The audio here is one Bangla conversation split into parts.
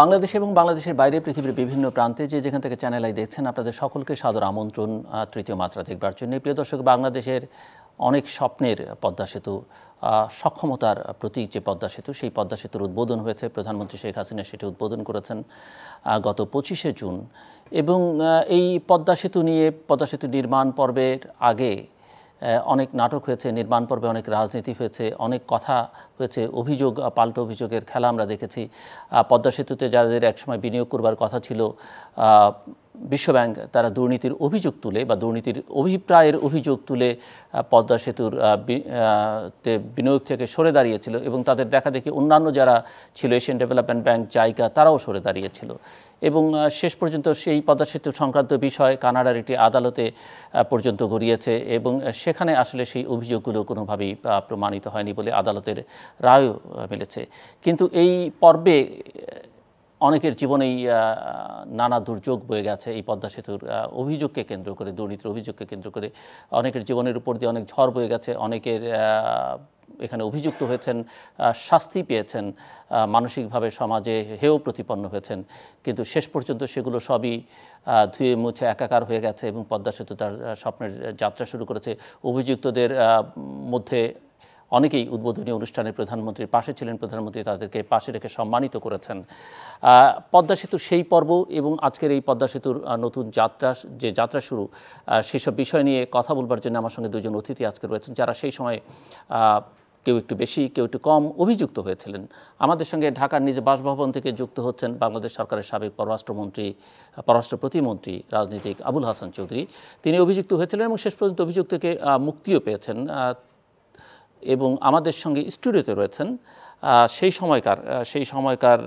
বাংলাদেশ এবং বাংলাদেশের বাইরে পৃথিবীর বিভিন্ন প্রান্তে যে যেখান থেকে চ্যানেল আই দেখছেন, আপনাদের সকলকে সাদর আমন্ত্রণ তৃতীয় মাত্রা দেখবার জন্য। প্রিয় দর্শক, বাংলাদেশের অনেক স্বপ্নের পদ্মা সেতু সক্ষমতার প্রতীক যে পদ্মা সেতু, সেই পদ্মা সেতুর উদ্বোধন হয়েছে। প্রধানমন্ত্রী শেখ হাসিনা সেটি উদ্বোধন করেছেন গত পঁচিশে জুন। এবং এই পদ্মা সেতু নিয়ে, পদ্মা সেতু নির্মাণ পর্বের আগে অনেক নাটক হয়েছে, নির্মাণ পর্বে অনেক রাজনীতি হয়েছে, অনেক কথা হয়েছে, অভিযোগ পাল্টা অভিযোগের খেলা আমরা দেখেছি। পদ্মা সেতুতে যাদের একসময় বিনিয়োগ করবার কথা ছিল বিশ্বব্যাংক তারা দুর্নীতির অভিযোগ তুলে বা দুর্নীতির অভিপ্রায়ের অভিযোগ তুলে পদ্মা সেতুর বিনিয়োগ থেকে সরে দাঁড়িয়েছিল এবং তাদের দেখা দেখি অন্যান্য যারা ছিল, এশিয়ান ডেভেলপমেন্ট ব্যাংক জায়গা তারাও সরে দাঁড়িয়েছিল। এবং শেষ পর্যন্ত সেই পদ্মা সেতু সংক্রান্ত বিষয় কানাডার একটি আদালতে পর্যন্ত গড়িয়েছে এবং সেখানে আসলে সেই অভিযোগগুলো কোনোভাবেই প্রমাণিত হয়নি বলে আদালতের রায়ও মিলেছে। কিন্তু এই পর্বে অনেকের জীবনেই নানা দুর্যোগ বয়ে গেছে এই পদ্মা সেতুর অভিযোগকে কেন্দ্র করে, দুর্নীতির অভিযোগকে কেন্দ্র করে। অনেকের জীবনের উপর দিয়ে অনেক ঝড় বয়ে গেছে, অনেকের এখানে অভিযুক্ত হয়েছেন শাস্তি পেয়েছেন মানসিকভাবে সমাজে হেয় প্রতিপন্ন হয়েছেন। কিন্তু শেষ পর্যন্ত সেগুলো সবই ধুয়ে মুছে একাকার হয়ে গেছে এবং পদ্মা সেতু তার স্বপ্নের যাত্রা শুরু করেছে। অভিযুক্তদের মধ্যে অনেকেই উদ্বোধনী অনুষ্ঠানে প্রধানমন্ত্রীর পাশে ছিলেন, প্রধানমন্ত্রী তাদেরকে পাশে রেখে সম্মানিত করেছেন। পদ্মা সেতুর সেই পর্ব এবং আজকের এই পদ্মা সেতুর নতুন যাত্রা, যে যাত্রা শুরু সেসব বিষয় নিয়ে কথা বলবার জন্য আমার সঙ্গে দুজন অতিথি আজকে রয়েছেন, যারা সেই সময় কেউ একটু বেশি, কেউ একটু কম অভিযুক্ত হয়েছিলেন। আমাদের সঙ্গে ঢাকার নিজ বাসভবন থেকে যুক্ত হচ্ছেন বাংলাদেশ সরকারের সাবেক পররাষ্ট্রমন্ত্রী, পররাষ্ট্র প্রতিমন্ত্রী, রাজনীতিক আবুল হাসান চৌধুরী। তিনি অভিযুক্ত হয়েছিলেন এবং শেষ পর্যন্ত অভিযুক্ত থেকে মুক্তিও পেয়েছেন। এবং আমাদের সঙ্গে স্টুডিওতে রয়েছেন সেই সময়কার সেই সময়কার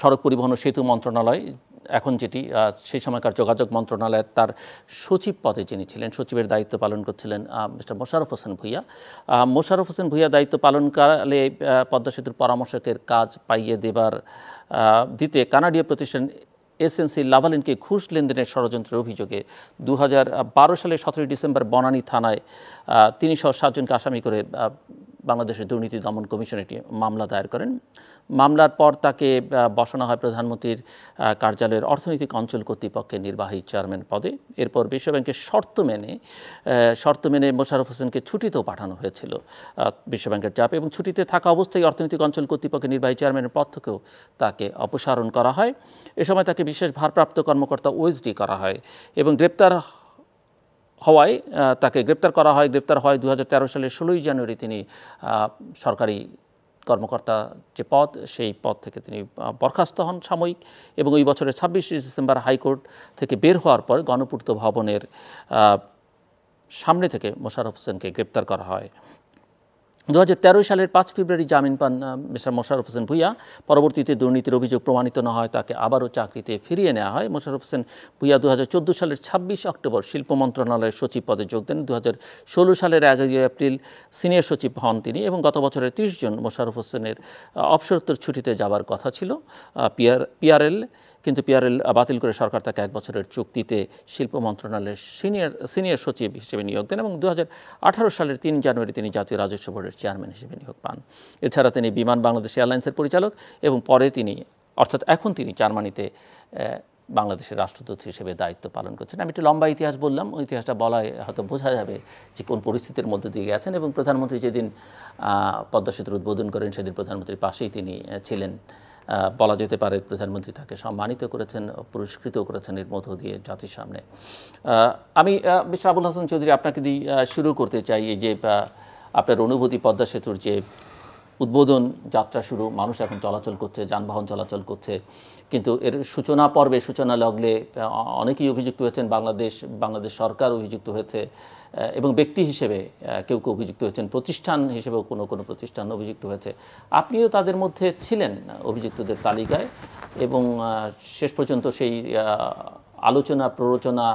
সড়ক পরিবহন ও সেতু মন্ত্রণালয় এখন যেটি সেই সময়কার যোগাযোগ মন্ত্রণালয়ের তার সচিব পদে যিনি ছিলেন, সচিবের দায়িত্ব পালন করছিলেন মিস্টার মোশারফ হোসেন ভুইয়া। মোশারফ হোসেন ভুইয়া দায়িত্ব পালনকালে পদ্মা সেতুর পরামর্শকের কাজ পাইয়ে দেবার দিতে কানাডীয় প্রতিষ্ঠান এসএনসি লাভালিনকে ঘুষ লেনদেনের ষড়যন্ত্রের অভিযোগে দু হাজার বারো সালে সতেরোই ডিসেম্বর বনানী থানায় তিনি সাতজনকে আসামি করে বাংলাদেশের দুর্নীতি দমন কমিশন একটি মামলা দায়ের করেন। মামলার পর তাকে বসানো হয় প্রধানমন্ত্রীর কার্যালয়ের অর্থনৈতিক অঞ্চল কর্তৃপক্ষের নির্বাহী চেয়ারম্যান পদে। এরপর বিশ্বব্যাংকের শর্ত মেনে শর্ত মেনে মোশারফ হোসেনকে ছুটিতেও পাঠানো হয়েছিল বিশ্বব্যাংকের চাপে এবং ছুটিতে থাকা অবস্থায় অর্থনৈতিক অঞ্চল কর্তৃপক্ষের নির্বাহী চেয়ারম্যানের পদ থেকেও তাকে অপসারণ করা হয়। এ সময় তাকে বিশেষ ভারপ্রাপ্ত কর্মকর্তা ওএসডি করা হয় এবং গ্রেপ্তার হওয়ায় তাকে গ্রেপ্তার করা হয়। গ্রেপ্তার হয় দু হাজার তেরো সালের ষোলোই জানুয়ারি তিনি সরকারি কর্মকর্তা যে পদ, সেই পদ থেকে তিনি বরখাস্ত হন সাময়িক এবং ওই বছরের ছাব্বিশে ডিসেম্বর হাইকোর্ট থেকে বের হওয়ার পর গণপূর্ত ভবনের সামনে থেকে মোশাররফ হোসেনকে গ্রেপ্তার করা হয়। দু হাজার তেরো সালের পাঁচ ফেব্রুয়ারি জামিন পান মিস্টার মোশাররফ হোসেন ভুইয়া। পরবর্তীতে দুর্নীতির অভিযোগ প্রমাণিত না হয়, তাকে আবারও চাকরিতে ফিরিয়ে নেওয়া হয়। মোশারফ হোসেন ভুইয়া দু হাজার চোদ্দ সালের ছাব্বিশ অক্টোবর শিল্প মন্ত্রণালয়ের সচিব পদে যোগ দেন। দু হাজার ষোলো সালের এগারোই এপ্রিল সিনিয়র সচিব হন তিনি এবং গত বছরের তিরিশ জন মোশারফ হোসেনের অবসরোত্তর ছুটিতে যাবার কথা ছিল। পিআর পিআরএল কিন্তু পিআরএল বাতিল করে সরকার তাকে এক বছরের চুক্তিতে শিল্প মন্ত্রণালয়ের সিনিয়র সিনিয়র সচিব হিসেবে নিয়োগ দেন এবং দু হাজার আঠারো সালের তিন জানুয়ারি তিনি জাতীয় রাজস্ব বোর্ডের চেয়ারম্যান হিসেবে নিয়োগ পান। এছাড়া তিনি বিমান বাংলাদেশ এয়ারলাইন্সের পরিচালক এবং পরে তিনি, অর্থাৎ এখন তিনি জার্মানিতে বাংলাদেশের রাষ্ট্রদূত হিসেবে দায়িত্ব পালন করছেন। আমি একটু লম্বা ইতিহাস বললাম ইতিহাসটা বলায় হয়তো বোঝা যাবে যে কোন পরিস্থিতির মধ্যে দিয়ে গেছেন এবং প্রধানমন্ত্রী যেদিন পদ্মা সেতুর উদ্বোধন করেন, সেদিন প্রধানমন্ত্রীর পাশেই তিনি ছিলেন। বলা যেতে পারে প্রধানমন্ত্রী তাকে সম্মানিত করেছেন পুরস্কৃত করেছেন এর মধ্য দিয়ে জাতির সামনে। আমি মিস্টার আবুল হাসান চৌধুরী আপনাকে দিয়ে শুরু করতে চাই এই যে আপনার অনুভূতি পদ্মা সেতুর যে উদ্বোধন যাত্রা শুরু মানুষ এখন চলাচল করছে যানবাহন চলাচল করছে কিন্তু এর সূচনা পর্বে সূচনা আহ, অনেকেই অভিযুক্ত হয়েছেন বাংলাদেশ বাংলাদেশ সরকার অভিযুক্ত হয়েছে এবং ব্যক্তি হিসেবে কেউ কেউ অভিযুক্ত হয়েছেন, প্রতিষ্ঠান হিসেবেও কোনো কোনো প্রতিষ্ঠান অভিযুক্ত হয়েছে। আপনিও তাদের মধ্যে ছিলেন অভিযুক্তদের তালিকায় এবং শেষ পর্যন্ত সেই আলোচনা, প্ররোচনা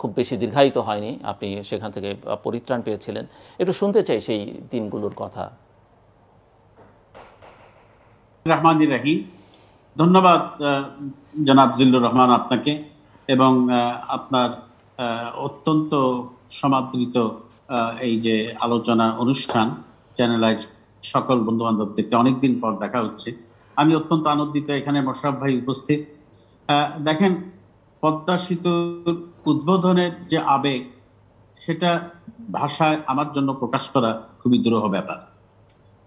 খুব বেশি দীর্ঘায়িত হয়নি। আপনি সেখান থেকে পরিত্রাণ পেয়েছিলেন। একটু শুনতে চাই সেই দিনগুলোর কথা। রহমান রাহিম ধন্যবাদ জনাব জিল্লুর রহমান আপনাকে এবং আপনার অত্যন্ত সমাদৃত এই যে আলোচনা অনুষ্ঠান চ্যানেলাইজ সকল বন্ধু বান্ধবদেরকে অনেকদিন পর দেখা হচ্ছে। আমি অত্যন্ত আনন্দিত এখানে মোশারফ ভাই উপস্থিত। দেখেন, পদ্মা সেতুর উদ্বোধনের যে আবেগ, সেটা ভাষায় আমার জন্য প্রকাশ করা খুবই দুরূহ ব্যাপার।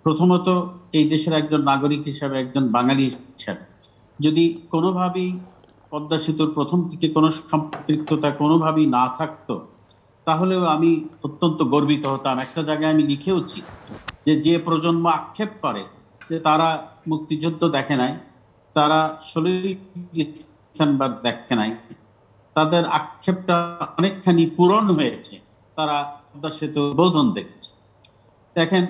প্রথমত, এই দেশের একজন নাগরিক হিসাবে, একজন বাঙালি হিসাবে। যদি কোনোভাবেই পদ্মা সেতুর প্রথম থেকে কোনো সম্পৃক্ততা কোনোভাবেই না থাকতো, তাহলেও আমি অত্যন্ত গর্বিত হতাম। একটা জায়গায় আমি লিখেওছি যে যে প্রজন্ম আক্ষেপ করে যে তারা মুক্তিযুদ্ধ দেখে নাই, তারা ষোলোই ডিসেম্বর দেখে নাই, তাদের আক্ষেপটা অনেকখানি পূরণ হয়েছে, তারা পদ্মা সেতু বোধন দেখেছে। দেখেন,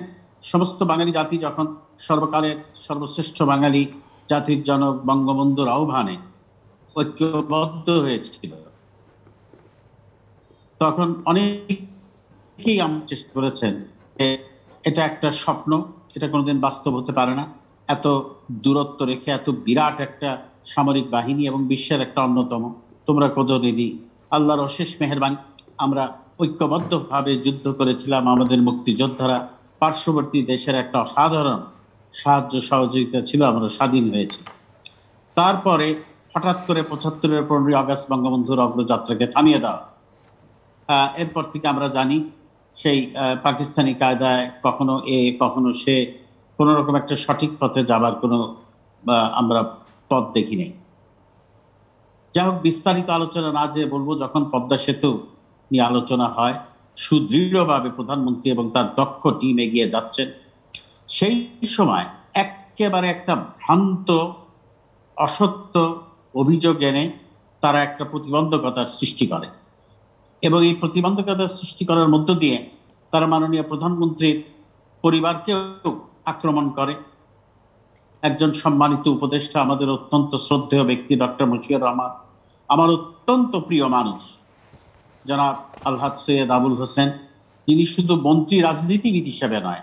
সমস্ত বাঙালি জাতি যখন সর্বকালের সর্বশ্রেষ্ঠ বাঙালি জাতির জনক বঙ্গবন্ধুর আহ্বানে ঐক্যবদ্ধ হয়েছিল। তখন অনেকেই আমার চেষ্টা করেছেন এটা একটা স্বপ্ন, এটা কোনোদিন বাস্তব হতে পারে না। এত দূরত্ব রেখে, এত বিরাট একটা সামরিক বাহিনী এবং বিশ্বের একটা অন্যতম। তোমরা প্রতিনিধি, আল্লাহর অশেষ মেহরবানি। আমরা ঐক্যবদ্ধভাবে যুদ্ধ করেছিলাম আমাদের মুক্তিযোদ্ধারা। পার্শ্ববর্তী দেশের একটা অসাধারণ সাহায্য সহযোগিতা ছিল, আমরা স্বাধীন হয়েছি। তারপরে হঠাৎ করে পঁচাত্তরের পনেরোই আগস্ট বঙ্গবন্ধুর অগ্রযাত্রাকে থামিয়ে দেওয়া এরপর থেকে আমরা জানি সেই পাকিস্তানি কায়দায় কখনো এ, কখনো সে, কোনো রকম একটা সঠিক পথে যাবার কোনো আমরা পথ দেখি নাই। যাই হোক, বিস্তারিত আলোচনা না যে বলব, যখন পদ্মা সেতু নিয়ে আলোচনা হয়, সুদৃঢ়ভাবে প্রধানমন্ত্রী এবং তার দক্ষ টিম এগিয়ে যাচ্ছেন। সেই সময় একেবারে একটা ভ্রান্ত, অসত্য অভিযোগ এনে তারা একটা প্রতিবন্ধকতার সৃষ্টি করে। এবং এই প্রতিবন্ধকতার সৃষ্টি করার মধ্য দিয়ে তারা মাননীয় প্রধানমন্ত্রীর পরিবারকেও আক্রমণ করে। একজন সম্মানিত উপদেষ্টা, আমাদের অত্যন্ত শ্রদ্ধেয় ব্যক্তি ডক্টর মুশিউর রহমান, আমার অত্যন্ত প্রিয় মানুষ, জনাব আলহাদ সৈয়দ আবুল হোসেন, যিনি শুধু মন্ত্রী রাজনীতিবিদ হিসেবে নয়,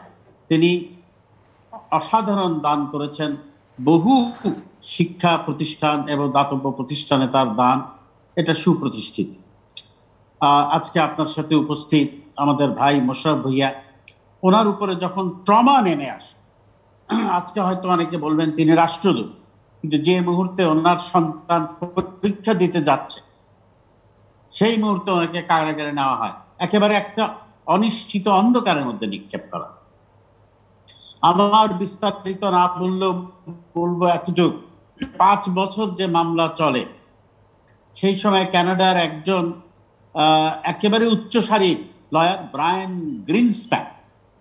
তিনি অসাধারণ দান করেছেন, বহু শিক্ষা প্রতিষ্ঠান এবং দাতব্য প্রতিষ্ঠানে তার দান, এটা সুপ্রতিষ্ঠিত। আজকে আপনার সাথে উপস্থিত আমাদের ভাই মোশারফ ভুইয়া, ওনার উপরে যখন ট্রমা নেমে আসে, আজকে হয়তো অনেকে বলবেন তিনি রাষ্ট্রদূত, কিন্তু যে মুহূর্তে ওনার সন্তান পরীক্ষা দিতে যাচ্ছে, সেই মুহূর্তে ওনাকে কারাগারে নেওয়া হয়। একেবারে একটা অনিশ্চিত অন্ধকারের মধ্যে নিক্ষেপ করা। আমার বিস্তারিত না বললেও বলব এতটুক। পাঁচ বছর যে মামলা চলে, সেই সময় কানাডার একজন একেবারে উচ্চসারী লয়ার ব্রায়ান গ্রিনস্প্যান,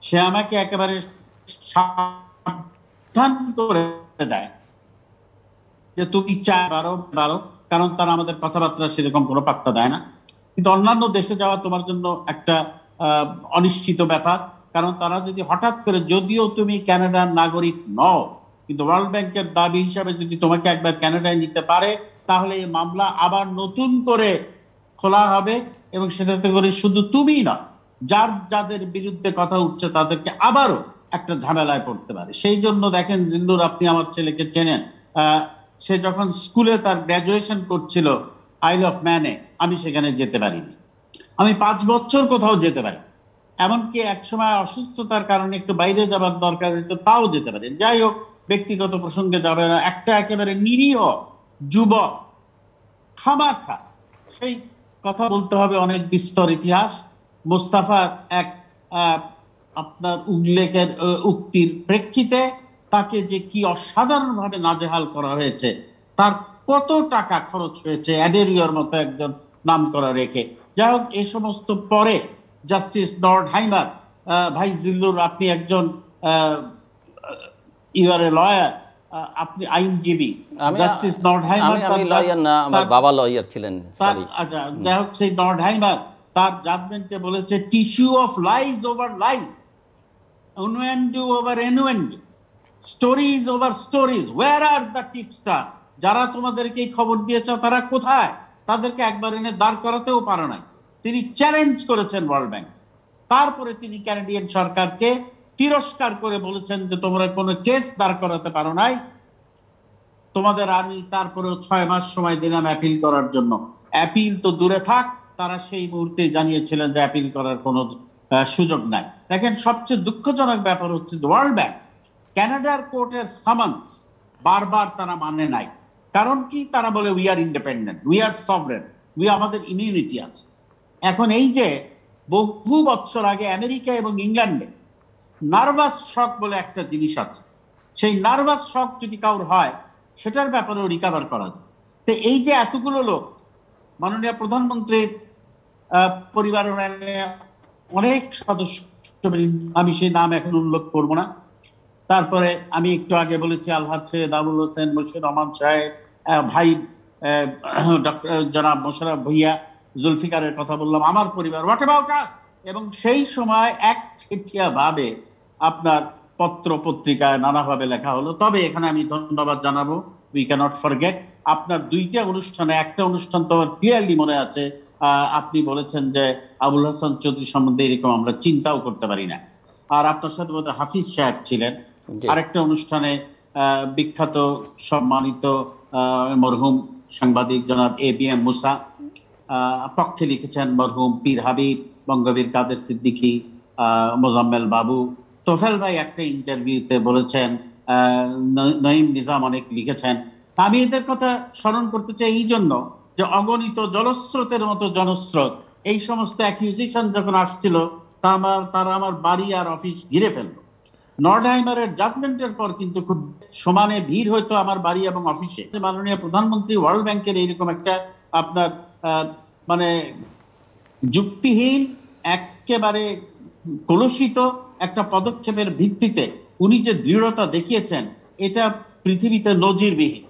সে আমাকে একেবারে সাবধান করে দেয় যে তুমি চা পারো পারো কারণ তারা আমাদের কথাবার্তা সেরকম কোনো পাত্তা দেয় না। কিন্তু অন্যান্য দেশে যাওয়া তোমার জন্য একটা অনিশ্চিত ব্যাপার, কারণ তারা যদি হঠাৎ করে যদিও তুমি কানাডার নাগরিক নও কিন্তু ওয়ার্ল্ড ব্যাংকের দাবি হিসাবে যদি তোমাকে একবার কানাডায় নিতে পারে, তাহলে এই মামলা আবার নতুন করে খোলা হবে এবং সেটাতে করে শুধু তুমি না যার যাদের বিরুদ্ধে কথা উঠছে তাদেরকে আবারও একটা ঝামেলায় পড়তে পারে। সেই জন্য দেখেন জিন্দুর, আপনি আমার ছেলেকে চেনেন সে যখন স্কুলে তার গ্র্যাজুয়েশন করছিল আইল অফ ম্যানে আমি সেখানে যেতে পারিনি। আমি পাঁচ বছর কোথাও যেতে পারি। এমনকি একসময় অসুস্থতার কারণে একটু বাইরে যাবার দরকার হয়েছে, তাও যেতে পারি যাই হোক ব্যক্তিগত প্রসঙ্গে যাবে না। একটা একেবারে নিরীহ যুবক খামাখা। সেই কথা বলতে হবে অনেক বিস্তর ইতিহাস। মোস্তাফার এক আপনার উল্লেখের উক্তির প্রেক্ষিতে তাকে যে কি অসাধারণভাবে নাজেহাল করা হয়েছে, তার কত টাকা খরচ হয়েছে অ্যাডেরিয়র মতো একজন নাম করা রেখে। যাই হোক এই সমস্ত পরে জাস্টিস নর্ড হাইমার ভাই জিল্লুর, আপনি একজন ইউআর এ লয়ার আপনি আইনজীবী জাস্টিস নর্ড হাইমার আমি লয়ার না আমার বাবা লয়ার ছিলেন সরি আচ্ছা যাই হোক সেই নর্ডহাইমার তার জাজমেন্টে বলেছে tissue of lies over lies innuendo over innuendo stories over stories were R the tipsters যারা তোমাদেরকে এই খবর দিয়েছে তারা কোথায়? তাদেরকে একবার এনে দাঁড় করাতেও পারে নাই। তিনি চ্যালেঞ্জ করেছেন ওয়ার্ল্ড ব্যাংক তারপরে তিনি ক্যানাডিয়ান সরকারকে তিরস্কার করে বলেছেন যে তোমরা কোনো কেস দাঁড় করাতে পারো নাই। তোমাদের আমি তারপরেও ছয় মাস সময় দিলাম অ্যাপিল করার জন্য। অ্যাপিল তো দূরে থাক, তারা সেই মুহূর্তে জানিয়েছিলেন যে অ্যাপিল করার কোনো সুযোগ নাই। দেখেন, সবচেয়ে দুঃখজনক ব্যাপার হচ্ছে ওয়ার্ল্ড ব্যাংক ক্যানাডার কোর্টের সামান্স বারবার তারা মানে নাই। কারণ কি? তারা বলে we are independent we are sovereign we আমাদের ইমিউনিটি আছে। এখন এই যে বহু বছর আগে আমেরিকা এবং ইংল্যান্ডে নার্ভাস শক বলে একটা জিনিস আছে। সেই নার্ভাস শক যদি কাউর হয় সেটার ব্যাপারেও রিকাভার করা যায়। তো এই যে এতগুলো লোক মাননীয় প্রধানমন্ত্রীর আহ, পরিবারের অনেক সদস্য আমি সেই নাম এখন উল্লেখ করব না। তারপরে আমি একটু আগে বলেছি আলহাদ সৈয়দ আবুল হোসেন মুর্শিদ রহমান সাহেব ভাই ডক্টর জনাব মোশারফ ভুইয়া জুলফিকারের কথা বললাম আমার পরিবার। হোয়াট অ্যাবাউট আস এবং সেই সময় এক চিঠিয়া ভাবে আপনার পত্র পত্রিকায় নানাভাবে লেখা হলো। তবে এখানে আমি ধন্যবাদ জানাব। উই ক্যানট ফরগেট আপনার দুইটা অনুষ্ঠানে একটা অনুষ্ঠান তো আমার ক্লিয়ারলি মনে আছে। আপনি বলেছেন যে আবুল হাসান চৌধুরী সম্বন্ধে এরকম আমরা চিন্তাও করতে পারি না। আর আপনার সাথে বোধহয় হাফিজ সাহেব ছিলেন। আরেকটা অনুষ্ঠানে আহ, বিখ্যাত সম্মানিত আহ, মরহুম সাংবাদিক জনাব এ বি এম মুসা আহ, পক্ষে লিখেছেন মরহুম পীর হাবিব। বঙ্গবীর কাদের সিদ্দিকী মোজাম্মেল বাবু। তোফেল ভাই একটা ইন্টারভিউতে বলেছেন নঈম নিজাম অনেক লিখেছেন। আমি এদের কথা স্মরণ করতে চাই এই জন্য যে অগণিত জলস্রোতের মতো জনস্রোত, এই সমস্ত অ্যাকিউজিশন যখন আসছিল, তা আমার, তারা আমার বাড়ি আর অফিস ঘিরে ফেলল। নর্ডহাইমারের জাজমেন্টের পর কিন্তু খুব সমানে ভিড় হইতো আমার বাড়ি এবং অফিসে মাননীয় প্রধানমন্ত্রী ওয়ার্ল্ড ব্যাংকের এইরকম একটা আপনার মানে যুক্তিহীন, একেবারে কলুষিত একটা পদক্ষেপের ভিত্তিতে উনি যে দৃঢ়তা দেখিয়েছেন, এটা পৃথিবীতে নজিরবিহীন।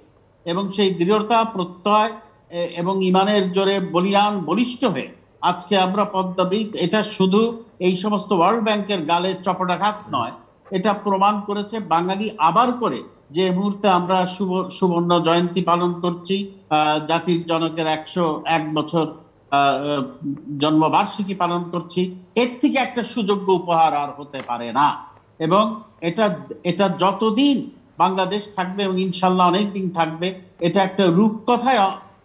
এবং সেই দৃঢ়তা, প্রত্যয় এবং ইমানের জোরে বলিয়ান, বলিষ্ঠ হয়ে আজকে আমরা পদ্মাবৃত এটা শুধু এই সমস্ত ওয়ার্ল্ড ব্যাংকের গালে চপটাঘাত নয়, এটা প্রমাণ করেছে বাঙালি আবার করে যে মুহূর্তে আমরা সুবর্ণ জয়ন্তী পালন করছি জাতির জনকের একশো এক বছর জন্মবার্ষিকী পালন করছি, এর থেকে একটা সুযোগ্য উপহার আর হতে পারে না। এবং এটা এটা যতদিন বাংলাদেশ থাকবে এবং ইনশাল্লাহ অনেক দিন থাকবে, এটা একটা রূপকথায়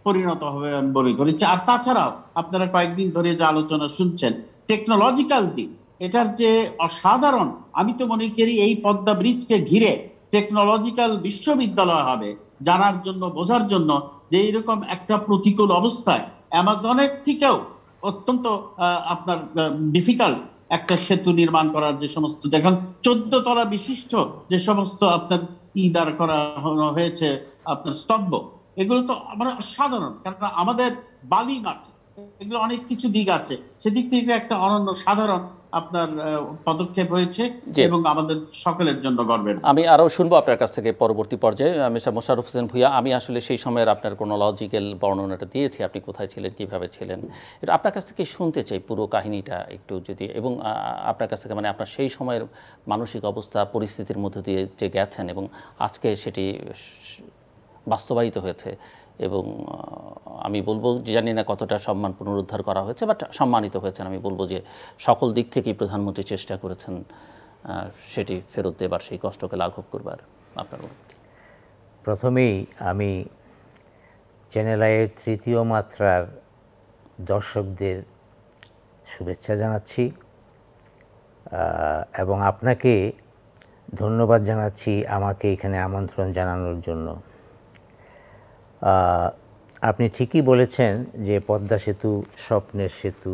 পরিণত হবে আমি মনে করি। আর তাছাড়াও আপনারা কয়েকদিন ধরে যে আলোচনা শুনছেন টেকনোলজিক্যাল দিক, এটার যে অসাধারণ, আমি তো মনে করি এই পদ্মা ব্রিজকে ঘিরে টেকনোলজিক্যাল বিশ্ববিদ্যালয় হবে, জানার জন্য, বোঝার জন্য যে এরকম একটা প্রতিকূল অবস্থায় অ্যামাজনের থেকেও অত্যন্ত আপনার ডিফিকাল্ট একটা সেতু নির্মাণ করার যে সমস্ত, যেখান চোদ্দ তলা বিশিষ্ট যে সমস্ত আপনার ই দাঁড় করা হয়েছে, আপনার স্তম্ভ, এগুলো তো আমরা সাধারণ কারণ আমাদের বালি মাটি, এগুলো অনেক কিছু দিক আছে। সেদিক থেকে একটা অনন্য, সাধারণ আপনার পদক্ষেপ হয়েছে। এবং আমাদের সকলের জন্য গর্বের। আমি আরও শুনব আপনার কাছ থেকে পরবর্তী পর্যায়ে। মিস্টার মোশারফ হোসেন ভুইয়া আমি আসলে সেই সময়ের আপনার কোনো লজিক্যাল বর্ণনাটা দিয়েছি আপনি কোথায় ছিলেন কীভাবে ছিলেন? এটা আপনার কাছ থেকে শুনতে চাই পুরো কাহিনীটা একটু যদি এবং আপনার কাছ থেকে মানে আপনার সেই সময়ের মানসিক অবস্থা পরিস্থিতির মধ্য দিয়ে যে গেছেন এবং আজকে সেটি বাস্তবায়িত হয়েছে। এবং আমি বলব যে জানি না কতটা সম্মান পুনরুদ্ধার করা হয়েছে বাট সম্মানিত হয়েছেন। আমি বলব যে সকল দিক থেকেই প্রধানমন্ত্রী চেষ্টা করেছেন সেটি ফেরত দেবার, সেই কষ্টকে লাঘব করবার। আপনার প্রথমেই আমি চ্যানেল আইয়ের তৃতীয় মাত্রার দর্শকদের শুভেচ্ছা জানাচ্ছি এবং আপনাকে ধন্যবাদ জানাচ্ছি আমাকে এখানে আমন্ত্রণ জানানোর জন্য। আপনি ঠিকই বলেছেন যে পদ্মা সেতু স্বপ্নের সেতু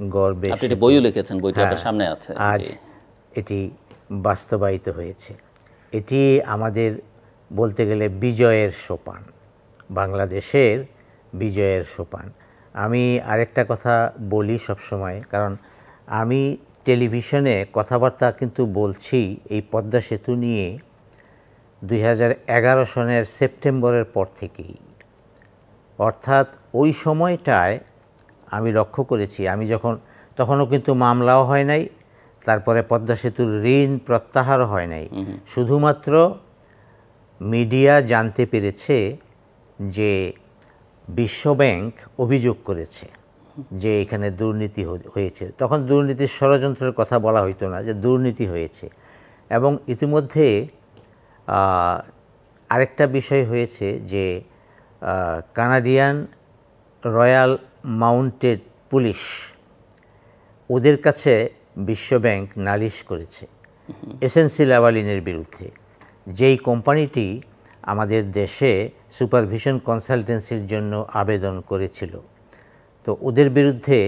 গর্বের আপনি বইও লিখেছেন বইটি আপনার হ্যাঁ, সামনে আছে আজ এটি বাস্তবায়িত হয়েছে। এটি আমাদের বলতে গেলে বিজয়ের সোপান বাংলাদেশের বিজয়ের সোপান। আমি আরেকটা কথা বলি সবসময় কারণ আমি টেলিভিশনে কথাবার্তা কিন্তু বলছি এই পদ্মা সেতু নিয়ে। দুই হাজার এগারো সনের সেপ্টেম্বরের পর থেকেই। অর্থাৎ ওই সময়টায় আমি লক্ষ্য করেছি আমি যখন তখনও কিন্তু মামলাও হয় নাই তারপরে পদ্মা সেতুর ঋণ প্রত্যাহারও হয় নাই। শুধুমাত্র মিডিয়া জানতে পেরেছে যে বিশ্বব্যাংক অভিযোগ করেছে যে এখানে দুর্নীতি হয়েছে। তখন দুর্নীতির ষড়যন্ত্রের কথা বলা হইতো না যে দুর্নীতি হয়েছে। এবং ইতিমধ্যে আরেকটা বিষয় হয়েছে যে কানাডিয়ান রয়্যাল মাউন্টেড পুলিশ ওদের কাছে বিশ্বব্যাংক নালিশ করেছে এসএনসি লাভালিনের বিরুদ্ধে। যেই কোম্পানিটি আমাদের দেশে সুপারভিশন কনসালটেন্সির জন্য আবেদন করেছিল। তো ওদের বিরুদ্ধে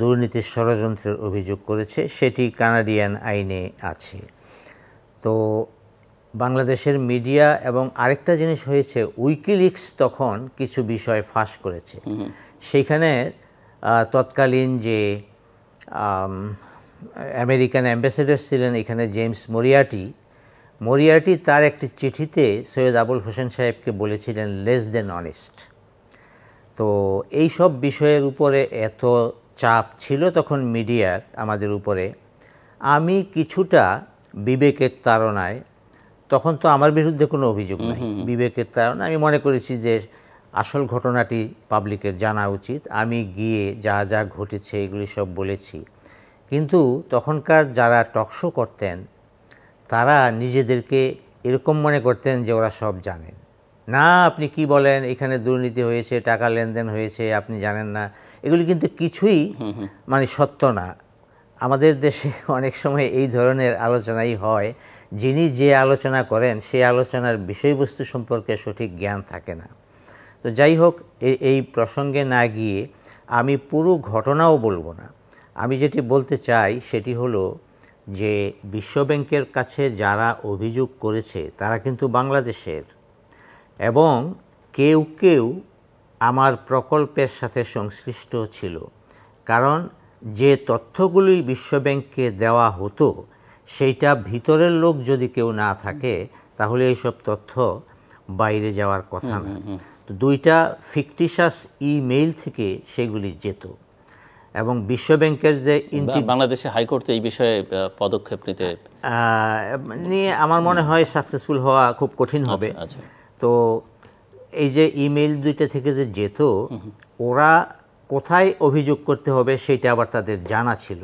দুর্নীতির ষড়যন্ত্রের অভিযোগ করেছে, সেটি কানাডিয়ান আইনে আছে। তো বাংলাদেশের মিডিয়া এবং আরেকটা জিনিস হয়েছে উইকিলিক্স তখন কিছু বিষয় ফাঁস করেছে। সেইখানে আহ, তৎকালীন যে আমেরিকান অ্যাম্বাসেডর ছিলেন এখানে জেমস মরিয়াটি। মরিয়াটি তার একটি চিঠিতে সৈয়দ আবুল হোসেন সাহেবকে বলেছিলেন লেস দেন অনেস্ট তো এই সব বিষয়ের উপরে এত চাপ ছিল তখন মিডিয়ার আমাদের উপরে। আমি কিছুটা বিবেকের তাড়নায় তখন তো আমার বিরুদ্ধে কোনো অভিযোগ নাই। বিবেকের তাড়না আমি মনে করেছি যে আসল ঘটনাটি পাবলিকের জানা উচিত। আমি গিয়ে যা যা ঘটেছে এগুলি সব বলেছি। কিন্তু তখনকার যারা টকশো করতেন তারা নিজেদেরকে এরকম মনে করতেন যে ওরা সব জানেন। না আপনি কি বলেন এখানে দুর্নীতি হয়েছে টাকা লেনদেন হয়েছে আপনি জানেন না। এগুলি কিন্তু কিছুই মানে সত্য না। আমাদের দেশে অনেক সময় এই ধরনের আলোচনাই হয়। যিনি যে আলোচনা করেন, সেই আলোচনার বিষয়বস্তু সম্পর্কে সঠিক জ্ঞান থাকে না। তো যাই হোক এই প্রসঙ্গে না গিয়ে আমি পুরো ঘটনাও বলব না। আমি যেটি বলতে চাই, সেটি হলো যে বিশ্বব্যাংকের কাছে যারা অভিযোগ করেছে, তারা কিন্তু বাংলাদেশের। এবং কেউ কেউ আমার প্রকল্পের সাথে সংশ্লিষ্ট ছিল। কারণ যে তথ্যগুলি বিশ্বব্যাংককে দেওয়া হতো সেইটা ভিতরের লোক যদি কেউ না থাকে তাহলে এইসব তথ্য বাইরে যাওয়ার কথা না। তো দুইটা ফিকটিশাস ইমেইল থেকে সেগুলি যেত। এবং বিশ্বব্যাংকের যে ইন্টি বাংলাদেশে হাইকোর্ট এই বিষয়ে পদক্ষেপ নিতে নিয়ে আমার মনে হয় সাকসেসফুল হওয়া খুব কঠিন হবে। আচ্ছা। তো এই যে ইমেল দুইটা থেকে যে যেত ওরা কোথায় অভিযোগ করতে হবে সেটা আবার তাদের জানা ছিল।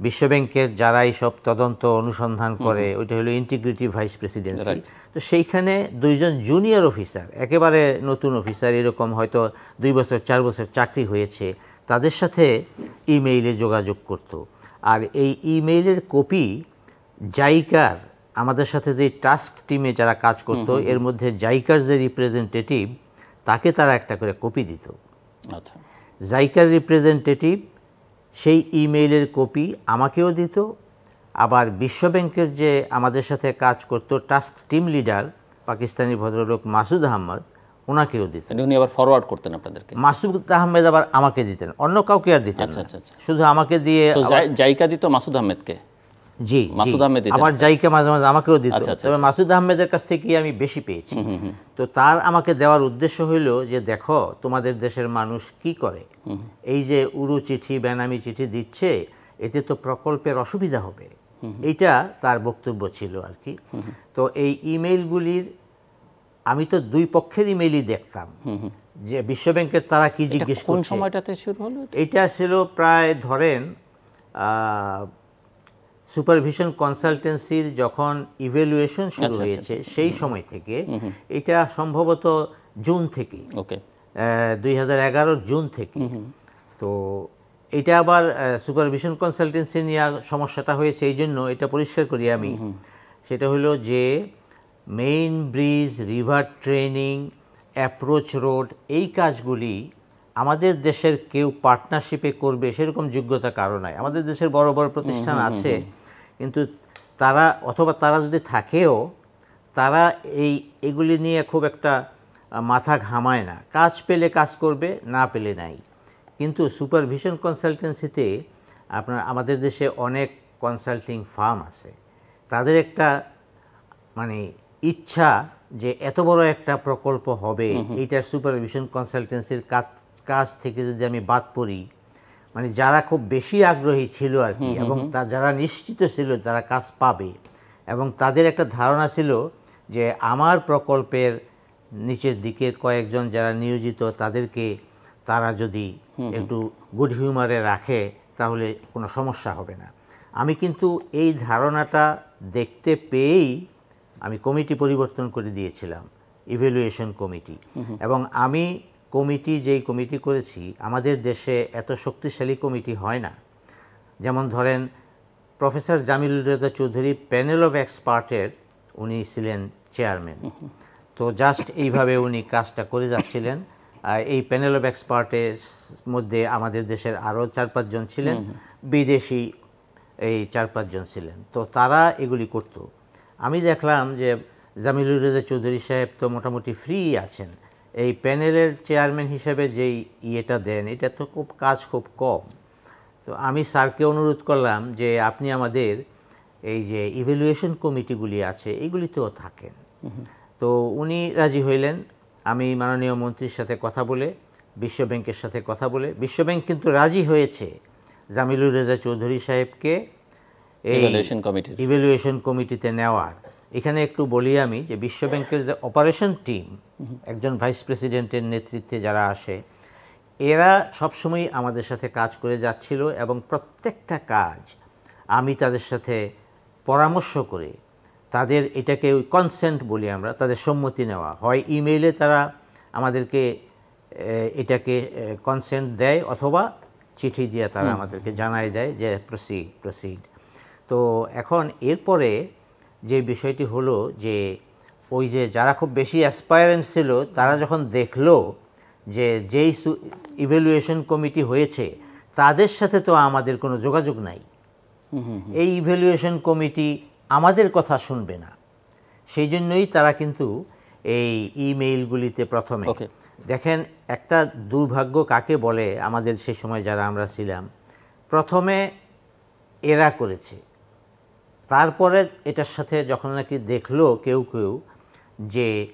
বিশ্বব্যাংকের যারা এইসব তদন্ত অনুসন্ধান করে ওইটা হলো ইন্টিগ্রিটি ভাইস প্রেসিডেন্সি তো সেইখানে দুইজন জুনিয়র অফিসার একেবারে নতুন অফিসার এরকম হয়তো দুই বছর চার বছর চাকরি হয়েছে তাদের সাথে ইমেইলে যোগাযোগ করত। আর এই ইমেইলের কপি জাইকার আমাদের সাথে যে টাস্ক টিমে যারা কাজ করতো এর মধ্যে জাইকার যে রিপ্রেজেন্টেটিভ তাকে তারা একটা করে কপি দিত। আচ্ছা। জাইকার রিপ্রেজেন্টেটিভ সেই ইমেইলের কপি আমাকেও দিত। আবার বিশ্বব্যাংকের যে আমাদের সাথে কাজ করতো টাস্ক টিম লিডার পাকিস্তানি ভদ্রলোক মাসুদ আহমদ ওনাকেও দিতেন উনি আবার ফরওয়ার্ড করতেন আপনাদেরকে? মাসুদ আহমেদ আবার আমাকে দিতেন অন্য কাউকে আর দিতেন আচ্ছা আচ্ছা আচ্ছা। শুধু আমাকে দিয়ে জায়গা দিত মাসুদ আহমেদকে? জি মাসুদ আহমেদ। আবার জাইকে মাঝে মাঝে আমাকেও দিত। আচ্ছা, আচ্ছা, তবে মাসুদ আহমেদের কাছ থেকে আমি বেশি পেয়েছি। তো তার আমাকে দেওয়ার উদ্দেশ্য হইল যে দেখো তোমাদের দেশের মানুষ কি করে? এই যে উরু চিঠি বেনামি চিঠি দিচ্ছে এতে তো প্রকল্পের অসুবিধা হবে। এইটা তার বক্তব্য ছিল আর কি। তো এই ইমেইলগুলির আমি তো দুই পক্ষের ইমেইলই দেখতাম। যে বিশ্বব্যাংকের তারা কি জিজ্ঞেস কোন সময়টাতে শুরু হলো? এটা ছিল প্রায় ধরেন সুপারভিশন কনসালটেন্সির যখন ইভ্যালুয়েশন শুরু হয়েছে সেই সময় থেকে এটা সম্ভবত জুন থেকে ওকে। দুই হাজার এগারো জুন থেকে তো এটা আবার সুপারভিশন কনসালটেন্সি নিয়ে সমস্যাটা হয়েছে এই জন্য এটা পরিষ্কার করি আমি। সেটা হলো যে main bridge river training approach road এই কাজগুলি আমাদের দেশের কেউ পার্টনারশিপে করবে সেরকম যোগ্যতা কারও নাই। আমাদের দেশের বড় বড় প্রতিষ্ঠান আছে। কিন্তু তারা অথবা তারা যদি থাকেও তারা এই এগুলি নিয়ে খুব একটা মাথা ঘামায় না। কাজ পেলে কাজ করবে না পেলে নাই। কিন্তু সুপারভিশন কনসালটেন্সিতে আপনার আমাদের দেশে অনেক কনসাল্টিং ফার্ম আছে। তাদের একটা মানে ইচ্ছা যে এত বড় একটা প্রকল্প হবে। এইটার সুপারভিশন কনসালটেন্সির কাজ কাজ থেকে যদি আমি বাদ পড়ি মানে যারা খুব বেশি আগ্রহী ছিল আর কি এবং তা যারা নিশ্চিত ছিল তারা কাজ পাবে। এবং তাদের একটা ধারণা ছিল যে আমার প্রকল্পের নিচের দিকের কয়েকজন যারা নিয়োজিত তাদেরকে তারা যদি একটু গুড হিউমারে রাখে তাহলে কোনো সমস্যা হবে না। আমি কিন্তু এই ধারণাটা দেখতে পেয়েই আমি কমিটি পরিবর্তন করে দিয়েছিলাম ইভ্যালুয়েশন কমিটি এবং আমি কমিটি যেই কমিটি করেছি আমাদের দেশে এত শক্তিশালী কমিটি হয় না। যেমন ধরেন professor Jamilur Reza Chowdhury panel of এক্সপার্টের উনি ছিলেন চেয়ারম্যান। তো জাস্ট এইভাবে উনি কাজটা করে যাচ্ছিলেন। এই প্যানেল অফ এক্সপার্টের মধ্যে আমাদের দেশের আরও চার পাঁচজন ছিলেন। বিদেশি এই চার পাঁচজন ছিলেন। তো তারা এগুলি করত। আমি দেখলাম যে জামিলুর রেজা চৌধুরী সাহেব তো মোটামুটি ফ্রি আছেন। এই প্যানেলের চেয়ারম্যান হিসেবে যেই ইয়েটা দেন এটা তো খুব কাজ খুব কম। তো আমি স্যারকে অনুরোধ করলাম যে আপনি আমাদের এই যে ইভ্যালুয়েশন কমিটিগুলি আছে এগুলিতেও থাকেন। তো উনি রাজি হইলেন। আমি মাননীয় মন্ত্রীর সাথে কথা বলে বিশ্বব্যাংকের সাথে কথা বলে বিশ্বব্যাংক কিন্তু রাজি হয়েছে জামিলুর রেজা চৌধুরী সাহেবকে এই। ইভ্যালুয়েশন কমিটিতে নেওয়ার। এখানে একটু বলি আমি যে বিশ্বব্যাংকের যে অপারেশন টিম একজন ভাইস প্রেসিডেন্টের নেতৃত্বে যারা আসে এরা সবসময় আমাদের সাথে কাজ করে যাচ্ছিল এবং প্রত্যেকটা কাজ আমি তাদের সাথে পরামর্শ করে তাদের এটাকে ওই কনসেন্ট বলি আমরা তাদের সম্মতি নেওয়া। হয় ইমেইলে তারা আমাদেরকে এটাকে কনসেন্ট দেয় অথবা চিঠি দিয়ে তারা আমাদেরকে জানাই দেয় যে প্রসিড প্রসিড তো এখন এরপরে যে বিষয়টি হলো যে ওই যে যারা খুব বেশি অ্যাসপায়ারেন্ট ছিল তারা যখন দেখল যে যেই ইভ্যালুয়েশন কমিটি হয়েছে তাদের সাথে তো আমাদের কোনো যোগাযোগ নাই। এই ইভ্যালুয়েশন কমিটি আমাদের কথা শুনবে না। সেই জন্যই তারা কিন্তু এই ইমেইলগুলিতে প্রথমে দেখেন একটা দুর্ভাগ্য কাকে বলে আমাদের সে সময় যারা আমরা ছিলাম প্রথমে এরা করেছে। তারপরে এটার সাথে যখন নাকি দেখল কেউ কেউ যে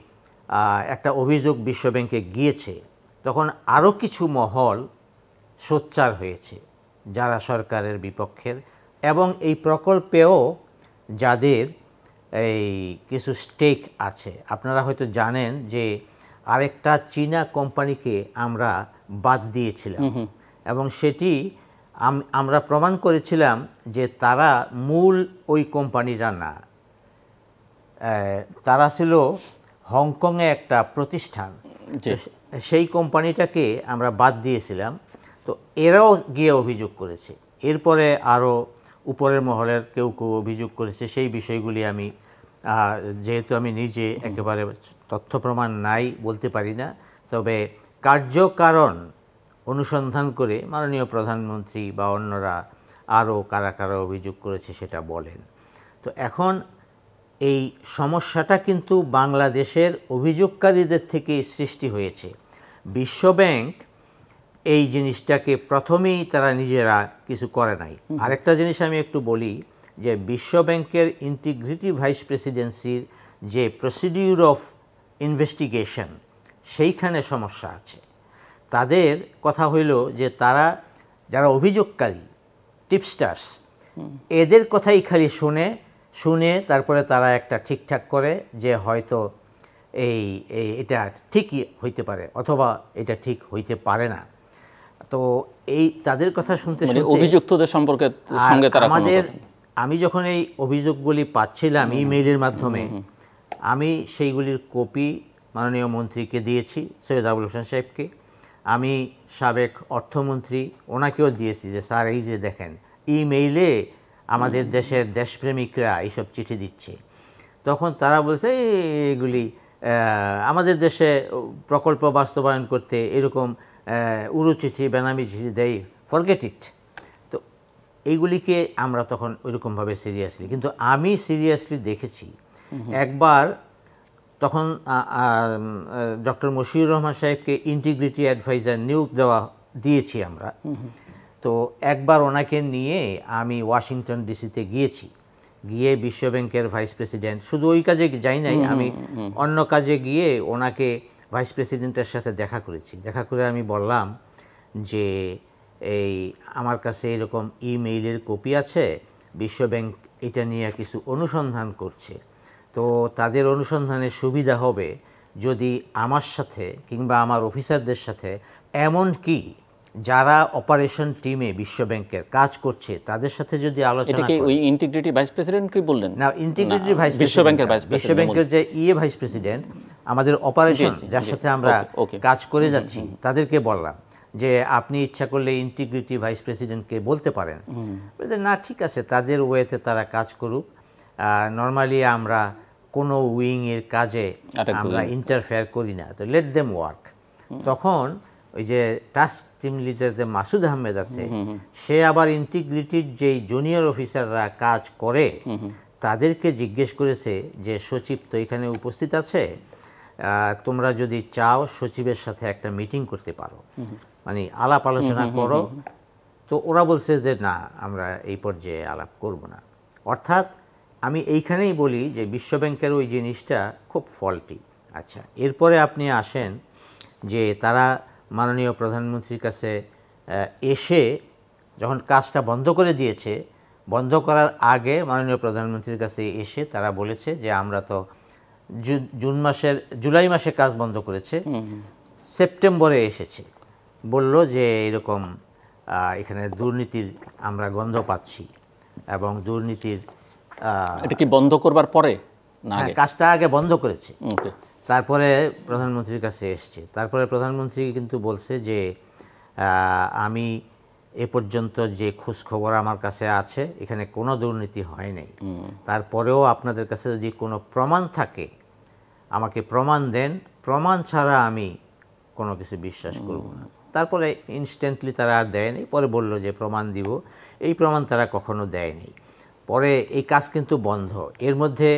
একটা অভিযোগ বিশ্বব্যাংকে গিয়েছে তখন আরও কিছু মহল সোচ্চার হয়েছে যারা সরকারের বিপক্ষের এবং এই প্রকল্পেও যাদের এই কিছু স্টেক আছে। আপনারা হয়তো জানেন যে আরেকটা চীনা কোম্পানিকে আমরা বাদ দিয়েছিলাম এবং সেটি আমরা প্রমাণ করেছিলাম যে তারা মূল ওই কোম্পানিরা না তারা ছিল হংকংয়ে একটা প্রতিষ্ঠান। সেই কোম্পানিটাকে আমরা বাদ দিয়েছিলাম। তো এরাও গিয়ে অভিযোগ করেছে। এরপরে আরও উপরের মহলের কেউ কেউ অভিযোগ করেছে। সেই বিষয়গুলি আমি যেহেতু আমি নিজে একেবারে তথ্য প্রমাণ নাই বলতে পারি না তবে কার্যকারণ অনুসন্ধান করে মাননীয় প্রধানমন্ত্রী বা অন্যরা আরও কারা কারা অভিযোগ করেছে সেটা বলেন। তো এখন এই সমস্যাটা কিন্তু বাংলাদেশের অভিযোগকারীদের থেকেই সৃষ্টি হয়েছে। বিশ্বব্যাংক এই জিনিসটাকে প্রথমেই তারা নিজেরা কিছু করে নাই। আরেকটা জিনিস আমি একটু বলি যে বিশ্বব্যাংকের ইন্টিগ্রিটি ভাইস প্রেসিডেন্সির যে প্রসিডিউর অফ ইনভেস্টিগেশন সেইখানে সমস্যা আছে। তাদের কথা হইল যে তারা যারা অভিযোগকারী টিপস্টার্স এদের কথাই খালি শুনে শুনে তারপরে তারা একটা ঠিকঠাক করে যে হয়তো এই এটা ঠিকই হইতে পারে অথবা এটা ঠিক হইতে পারে না। তো এই তাদের কথা শুনতে মানে শুনতে অভিযুক্তদের সম্পর্কে সঙ্গে তারা আমাদের আমি যখন এই অভিযোগগুলি পাচ্ছিলাম ইমেইলের মাধ্যমে আমি সেইগুলির কপি মাননীয় মন্ত্রীকে দিয়েছি সৈয়দ আবুল হোসেন সাহেবকে। আমি সাবেক অর্থমন্ত্রী ওনাকেও দিয়েছি যে স্যার এই যে দেখেন ইমেইলে আমাদের দেশের দেশপ্রেমিকরা এইসব চিঠি দিচ্ছে। তখন তারা বলছে "এই, এগুলি আমাদের দেশে প্রকল্প বাস্তবায়ন করতে এরকম আহ, উড়ো চিঠি বেনামি চিঠি দেয় ফরগেট ইট তো এইগুলিকে আমরা তখন ওইরকমভাবে সিরিয়াসলি কিন্তু আমি সিরিয়াসলি দেখেছি একবার তখন ডক্টর মশিউর রহমান সাহেবকে ইন্টিগ্রিটি অ্যাডভাইজার নিয়োগ দেওয়া দিয়েছি আমরা। তো একবার ওনাকে নিয়ে আমি ওয়াশিংটন ডিসিতে গিয়েছি। গিয়ে বিশ্বব্যাংকের ভাইস প্রেসিডেন্ট শুধু ওই কাজে যাই নাই আমি অন্য কাজে গিয়ে ওনাকে ভাইস প্রেসিডেন্টের সাথে দেখা করেছি। দেখা করে আমি বললাম যে এই আমার কাছে এরকম ইমেইলের কপি আছে বিশ্বব্যাংক এটা নিয়ে কিছু অনুসন্ধান করছে। তো তাদের অনুসন্ধানের সুবিধা হবে যদি আমার সাথে কিংবা আমার অফিসারদের সাথে এমন কি যারা অপারেশন টিমে বিশ্বব্যাংকের কাজ করছে তাদের সাথে যদি এটা আলোচনা কি করে- ওই ইন্টিগ্রিটি ভাইস প্রেসিডেন্ট কি বললেন? না ইন্টিগ্রিটি ভাইস বিশ্বব্যাংকের ভাইস বিশ্বব্যাংকের যে ইয়ে ভাইস প্রেসিডেন্ট আমাদের অপারেশন যার সাথে আমরা। কাজ করে যাচ্ছি তাদেরকে বললাম যে আপনি ইচ্ছা করলে ইন্টিগ্রিটি ভাইস প্রেসিডেন্টকে বলতে পারেন। না ঠিক আছে তাদের ওয়েতে তারা কাজ করুক। নর্মালি আমরা কোনো উইং এর কাজে আমরা ইন্টারফেয়ার করি না। তো লেট দেম ওয়ার্ক তখন ওই যে টাস্ক টিম লিডার যে মাসুদ আহমেদ আছে সে আবার ইন্টিগ্রিটির যেই জুনিয়র অফিসাররা কাজ করে তাদেরকে জিজ্ঞেস করেছে যে সচিব তো এখানে উপস্থিত আছে? তোমরা যদি চাও সচিবের সাথে একটা মিটিং করতে পারো। মানে আলাপ আলোচনা করো। তো ওরা বলছে যে না আমরা এই পর্যায়ে আলাপ করব না। অর্থাৎ আমি এইখানেই বলি যে বিশ্বব্যাংকের ওই জিনিসটা খুব ফল্টি আচ্ছা এরপরে আপনি আসেন যে তারা মাননীয় প্রধানমন্ত্রীর কাছে এসে যখন কাজটা বন্ধ করে দিয়েছে বন্ধ করার আগে মাননীয় প্রধানমন্ত্রীর কাছে এসে তারা বলেছে যে আমরা তো জুন মাসের জুলাই মাসে কাজ বন্ধ করেছে সেপ্টেম্বরে এসেছে। বলল যে এরকম এখানে দুর্নীতির আমরা গন্ধ পাচ্ছি এবং দুর্নীতির এটা কি বন্ধ করবার পরে? না হ্যাঁ, কাজটা আগে বন্ধ করেছে। তারপরে প্রধানমন্ত্রীর কাছে এসছে। তারপরে প্রধানমন্ত্রী কিন্তু বলছে যে আমি এ পর্যন্ত যে খোঁজ খবর আমার কাছে আছে এখানে কোনো দুর্নীতি হয় নাই। তারপরেও আপনাদের কাছে যদি কোনো প্রমাণ থাকে আমাকে প্রমাণ দেন। প্রমাণ ছাড়া আমি কোনো কিছু বিশ্বাস করব না। তারপরে ইনস্ট্যান্টলি তারা আর দেয়নি পরে বলল যে প্রমাণ দিব। এই প্রমাণ তারা কখনো দেয়নি। পরে এই কাজ কিন্তু বন্ধ। এর মধ্যে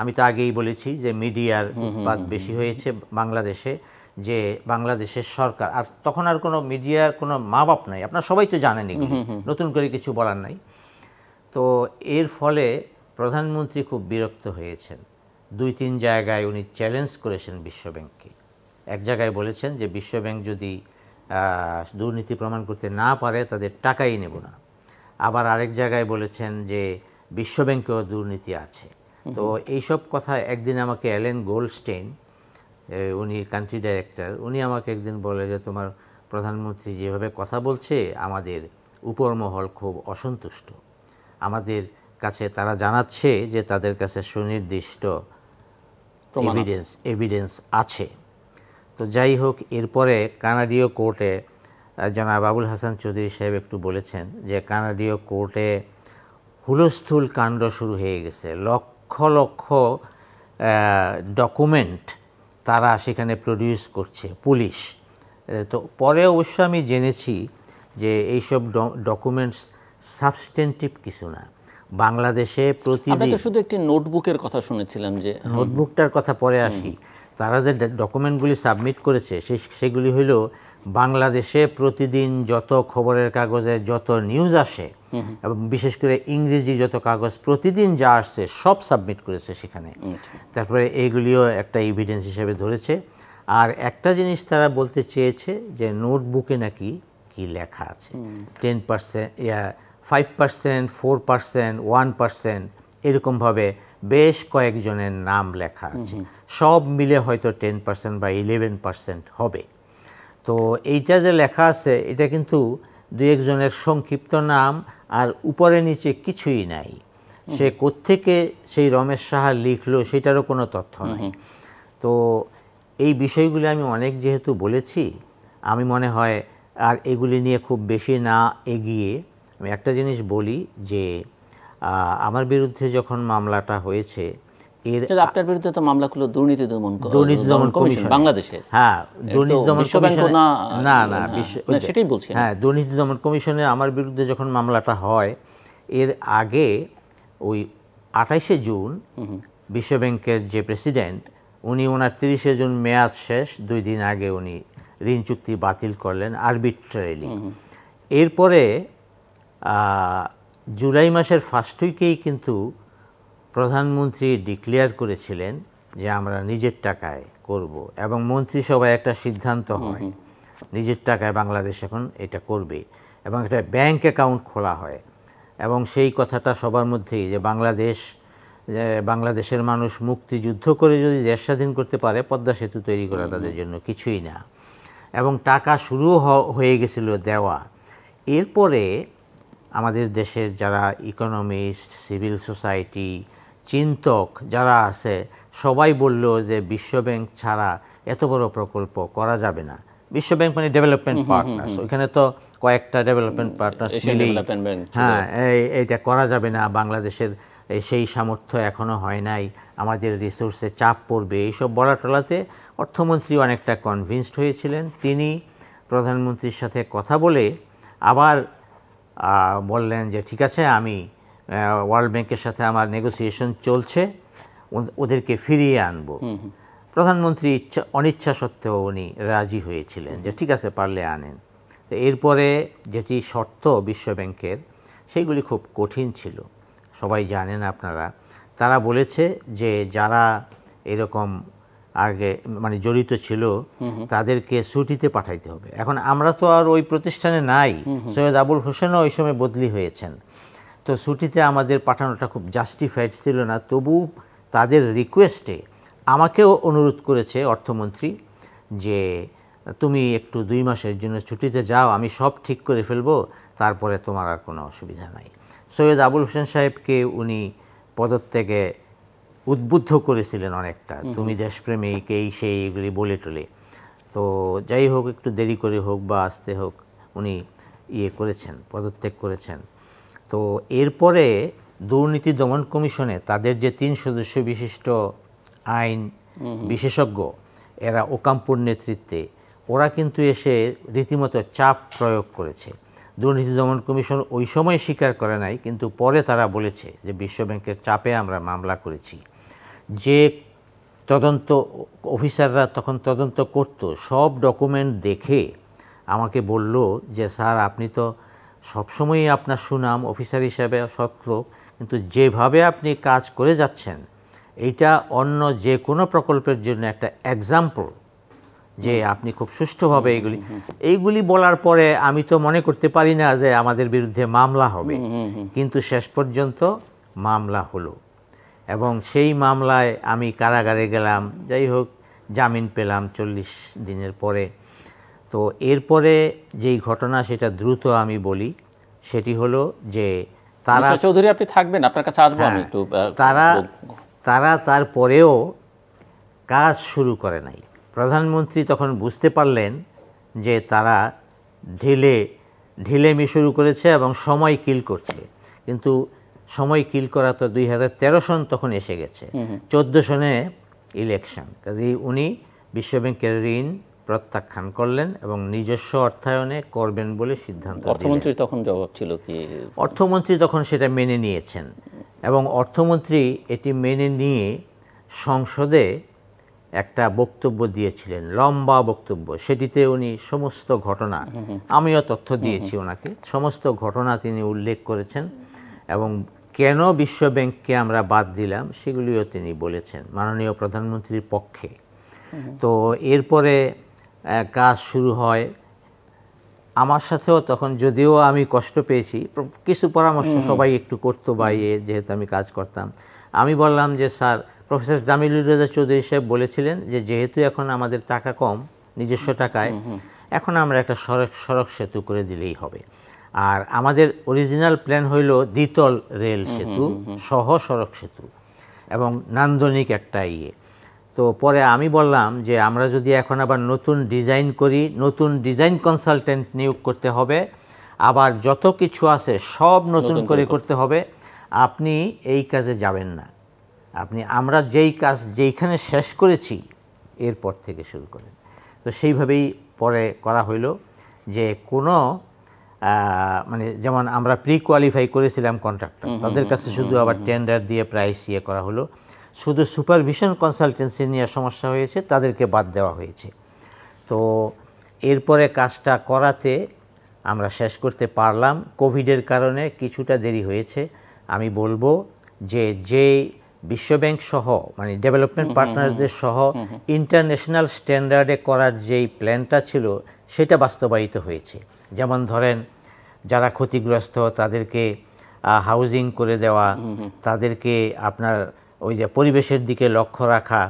আমি তো আগেই বলেছি যে মিডিয়ার উৎপাদ বেশি হয়েছে বাংলাদেশে যে বাংলাদেশের সরকার। আর তখন আর কোনো মিডিয়ার কোনো মা বাপ নাই। আপনারা সবাই তো জানেন এগুলো। নতুন করে কিছু বলার নাই। তো এর ফলে প্রধানমন্ত্রী খুব বিরক্ত হয়েছেন। দুই তিন জায়গায় উনি চ্যালেঞ্জ করেছেন বিশ্বব্যাংককে। এক জায়গায় বলেছেন যে বিশ্বব্যাংক যদি দুর্নীতি প্রমাণ করতে না পারে তাদের টাকাই নেব না। আবার আরেক জায়গায় বলেছেন যে বিশ্বব্যাংকেও দুর্নীতি আছে। তো এইসব কথা একদিন আমাকে অ্যালেন গোল্ডস্টেইন উনি কান্ট্রি ডাইরেক্টর উনি আমাকে একদিন বলে যে তোমার প্রধানমন্ত্রী যেভাবে কথা বলছে আমাদের উপরমহল খুব অসন্তুষ্ট। আমাদের কাছে তারা জানাচ্ছে যে তাদের কাছে সুনির্দিষ্ট এভিডেন্স এভিডেন্স আছে। তো যাই হোক এরপরে কানাডীয় কোর্টে জনাব আবুল হাসান চৌধুরী সাহেব একটু বলেছেন যে কানাডীয় কোর্টে হুলস্থুল কাণ্ড শুরু হয়ে গেছে। লক্ষ লক্ষ ডকুমেন্ট তারা সেখানে প্রডিউস করছে পুলিশ। তো পরে অবশ্য আমি জেনেছি যে এইসব ডকুমেন্টস সাবস্টেন্টিভ কিছু না। বাংলাদেশে প্রতিদিন শুধু একটি নোটবুকের কথা শুনেছিলাম যে নোটবুকটার কথা পরে আসি। তারা যে ডকুমেন্টগুলি সাবমিট করেছে সে সেগুলি হইল বাংলাদেশে প্রতিদিন যত খবরের কাগজে যত নিউজ আসে এবং বিশেষ করে ইংরেজি যত কাগজ প্রতিদিন যা আসছে সব সাবমিট করেছে সেখানে। তারপরে এইগুলিও একটা এভিডেন্স হিসেবে ধরেছে। আর একটা জিনিস তারা বলতে চেয়েছে যে নোটবুকে নাকি কি লেখা আছে। Ten percent five percent four percent one percent এরকমভাবে বেশ কয়েকজনের নাম লেখা আছে। সব মিলে হয়তো টেন পার্সেন্ট বা ইলেভেন পার্সেন্ট হবে। তো এইটা যে লেখা আছে এটা কিন্তু দু একজনের সংক্ষিপ্ত নাম আর উপরে নিচে কিছুই নাই। সে কোত্থেকে সেই রমেশ সাহা লিখলো সেটারও কোনো তথ্য নাই। তো এই বিষয়গুলি আমি অনেক যেহেতু বলেছি আমি মনে হয় আর এগুলি নিয়ে খুব বেশি না এগিয়ে আমি একটা জিনিস বলি যে আমার বিরুদ্ধে যখন মামলাটা হয়েছে এর আপনার বিরুদ্ধে তো মামলাগুলো দুর্নীতি দমন দুর্নীতি দমন কমিশন বাংলাদেশে হ্যাঁ দুর্নীতি দমন কমিশনে না, না না সেটাই বলছি হ্যাঁ দুর্নীতি দমন কমিশনে আমার বিরুদ্ধে যখন মামলাটা হয় এর আগে ওই আঠাইশে জুন বিশ্বব্যাংকের যে প্রেসিডেন্ট উনি ওনার তিরিশে জুন মেয়াদ শেষ দুই দিন আগে উনি ঋণ চুক্তি বাতিল করলেন আরবিট্রারিলি এরপরে জুলাই মাসের ফার্স্ট উইকেই কিন্তু প্রধানমন্ত্রী ডিক্লেয়ার করেছিলেন যে আমরা নিজের টাকায় করব এবং মন্ত্রিসভায় একটা সিদ্ধান্ত হয়। নিজের টাকায় বাংলাদেশ এখন এটা করবে এবং একটা ব্যাংক অ্যাকাউন্ট খোলা হয়। এবং সেই কথাটা সবার মধ্যেই যে বাংলাদেশ বাংলাদেশের মানুষ মুক্তিযুদ্ধ করে যদি দেশ স্বাধীন করতে পারে পদ্মা সেতু তৈরি করা তাদের জন্য কিছুই না। এবং টাকা শুরু হয়ে গেছিল দেওয়া। এরপরে আমাদের দেশের যারা ইকোনমিস্ট সিভিল সোসাইটি চিন্তক যারা আছে সবাই বলল যে বিশ্বব্যাংক ছাড়া এত বড় প্রকল্প করা যাবে না। বিশ্বব্যাংক মানে ডেভেলপমেন্ট পার্টনার্স ওইখানে তো কয়েকটা ডেভেলপমেন্ট পার্টনার্স মিলেই। হ্যাঁ এই এইটা করা যাবে না। বাংলাদেশের সেই সামর্থ্য এখনও হয় নাই। আমাদের রিসোর্সে চাপ পড়বে। এইসব বলা টলাতে অর্থমন্ত্রী অনেকটা কনভিন্সড হয়েছিলেন। তিনি প্রধানমন্ত্রীর সাথে কথা বলে আবার বললেন যে ঠিক আছে আমি ওয়ার্ল্ড ব্যাংকের সাথে আমার নেগোসিয়েশন চলছে ওদেরকে ফিরিয়ে আনব। প্রধানমন্ত্রী ইচ্ছা অনিচ্ছা সত্ত্বেও উনি রাজি হয়েছিলেন যে ঠিক আছে পারলে আনেন। তো এরপরে যেটি শর্ত বিশ্ব ব্যাংকের সেইগুলি খুব কঠিন ছিল। সবাই জানেন আপনারা তারা বলেছে যে যারা এরকম আগে মানে জড়িত ছিল তাদেরকে ছুটিতে পাঠাইতে হবে। এখন আমরা তো আর ওই প্রতিষ্ঠানে নাই। সৈয়দ আবুল হোসেনও ওই সময় বদলি হয়েছেন। তো ছুটিতে আমাদের পাঠানোটা খুব জাস্টিফাইড ছিল না। তবু তাদের রিকোয়েস্টে আমাকেও অনুরোধ করেছে অর্থমন্ত্রী যে তুমি একটু দুই মাসের জন্য ছুটিতে যাও আমি সব ঠিক করে ফেলব তারপরে তোমার আর কোনো অসুবিধা নাই। সৈয়দ আবুল হোসেন সাহেবকে উনি পদত্যাগে উদ্বুদ্ধ করেছিলেন অনেকটা। তুমি দেশপ্রেমিক এই সেই এগুলি বলে টলে। তো যাই হোক একটু দেরি করে হোক বা আসতে হোক উনি ইয়ে করেছেন পদত্যাগ করেছেন। তো এরপরে দুর্নীতি দমন কমিশনে তাদের যে তিন সদস্য বিশিষ্ট আইন বিশেষজ্ঞ এরা ওকাম্পুর নেতৃত্বে ওরা কিন্তু এসে রীতিমতো চাপ প্রয়োগ করেছে। দুর্নীতি দমন কমিশন ওই সময় স্বীকার করে নাই কিন্তু পরে তারা বলেছে যে বিশ্বব্যাংকের চাপে আমরা মামলা করেছি। যে তদন্ত অফিসাররা তখন তদন্ত করত সব ডকুমেন্ট দেখে আমাকে বলল যে স্যার আপনি তো সবসময়ই আপনার সুনাম অফিসার হিসাবে সত্য কিন্তু যেভাবে আপনি কাজ করে যাচ্ছেন এইটা অন্য যে কোনো প্রকল্পের জন্য একটা এক্সাম্পল যে আপনি খুব সুষ্ঠুভাবে এইগুলি এইগুলি বলার পরে আমি তো মনে করতে পারি না যে আমাদের বিরুদ্ধে মামলা হবে। কিন্তু শেষ পর্যন্ত মামলা হলো। এবং সেই মামলায় আমি কারাগারে গেলাম। যাই হোক জামিন পেলাম চল্লিশ দিনের পরে। তো এরপরে যেই ঘটনা সেটা দ্রুত আমি বলি সেটি হলো যে তারা চৌধুরী আপনি থাকবেন আপনার কাছে আসব আমি একটু আহ, তারা তারা তারপরেও কাজ শুরু করে নাই। প্রধানমন্ত্রী তখন বুঝতে পারলেন যে তারা ঢিলে ঢিলেমি শুরু করেছে এবং সময় কিল করছে। কিন্তু সময় কিল করা তো দুই হাজার তেরো সন তখন এসে গেছে। চোদ্দ সনে ইলেকশন কাজেই উনি বিশ্বব্যাংকের ঋণ প্রত্যাখ্যান করলেন এবং নিজস্ব অর্থায়নে করবেন বলে সিদ্ধান্ত দিলেন। অর্থমন্ত্রীর তখন জবাব ছিল কি? অর্থমন্ত্রী তখন সেটা মেনে নিয়েছেন এবং অর্থমন্ত্রী এটি মেনে নিয়ে সংসদে একটা বক্তব্য দিয়েছিলেন লম্বা বক্তব্য। সেটিতে উনি সমস্ত ঘটনা আমিও তথ্য দিয়েছি ওনাকে। সমস্ত ঘটনা তিনি উল্লেখ করেছেন এবং কেন বিশ্বব্যাংককে আমরা বাদ দিলাম সেগুলিও তিনি বলেছেন মাননীয় প্রধানমন্ত্রীর পক্ষে। তো এরপরে কাজ শুরু হয়। আমার সাথেও তখন যদিও আমি কষ্ট পেয়েছি কিছু পরামর্শ সবাই একটু করতো বা ইয়ে যেহেতু আমি কাজ করতাম। আমি বললাম যে স্যার প্রফেসর জামিলুর রেজা চৌধুরী সাহেব বলেছিলেন যে যেহেতু এখন আমাদের টাকা কম নিজস্ব টাকায় এখন আমরা একটা সড়ক সড়ক সেতু করে দিলেই হবে। আর আমাদের অরিজিনাল প্ল্যান হইল দ্বিতল রেল সেতু সহ সড়ক সেতু এবং নান্দনিক একটা ইয়ে। তো পরে আমি বললাম যে আমরা যদি এখন আবার নতুন ডিজাইন করি নতুন ডিজাইন কনসালটেন্ট নিয়োগ করতে হবে আবার যত কিছু আছে সব নতুন করে করতে হবে আপনি এই কাজে যাবেন না। আপনি আমরা যেই কাজ যেইখানে শেষ করেছি এরপর থেকে শুরু করেন। তো সেইভাবেই পরে করা হইল যে কোনো মানে যেমন আমরা প্রি কোয়ালিফাই করেছিলাম কন্ট্রাক্টর তাদের কাছে শুধু আবার টেন্ডার দিয়ে প্রাইস ইয়ে করা হলো। শুধু সুপারভিশন কনসালটেন্সি নিয়ে সমস্যা হয়েছে তাদেরকে বাদ দেওয়া হয়েছে। তো এরপরে কাজটা করাতে আমরা শেষ করতে পারলাম। কোভিডের কারণে কিছুটা দেরি হয়েছে। আমি বলব যে যে বিশ্বব্যাংক সহ মানে ডেভেলপমেন্ট পার্টনারদের সহ ইন্টারন্যাশনাল স্ট্যান্ডার্ডে করার যেই প্ল্যানটা ছিল সেটা বাস্তবায়িত হয়েছে। যেমন ধরেন যারা ক্ষতিগ্রস্ত তাদেরকে হাউজিং করে দেওয়া তাদেরকে আপনার ওই যে পরিবেশের দিকে লক্ষ্য রাখা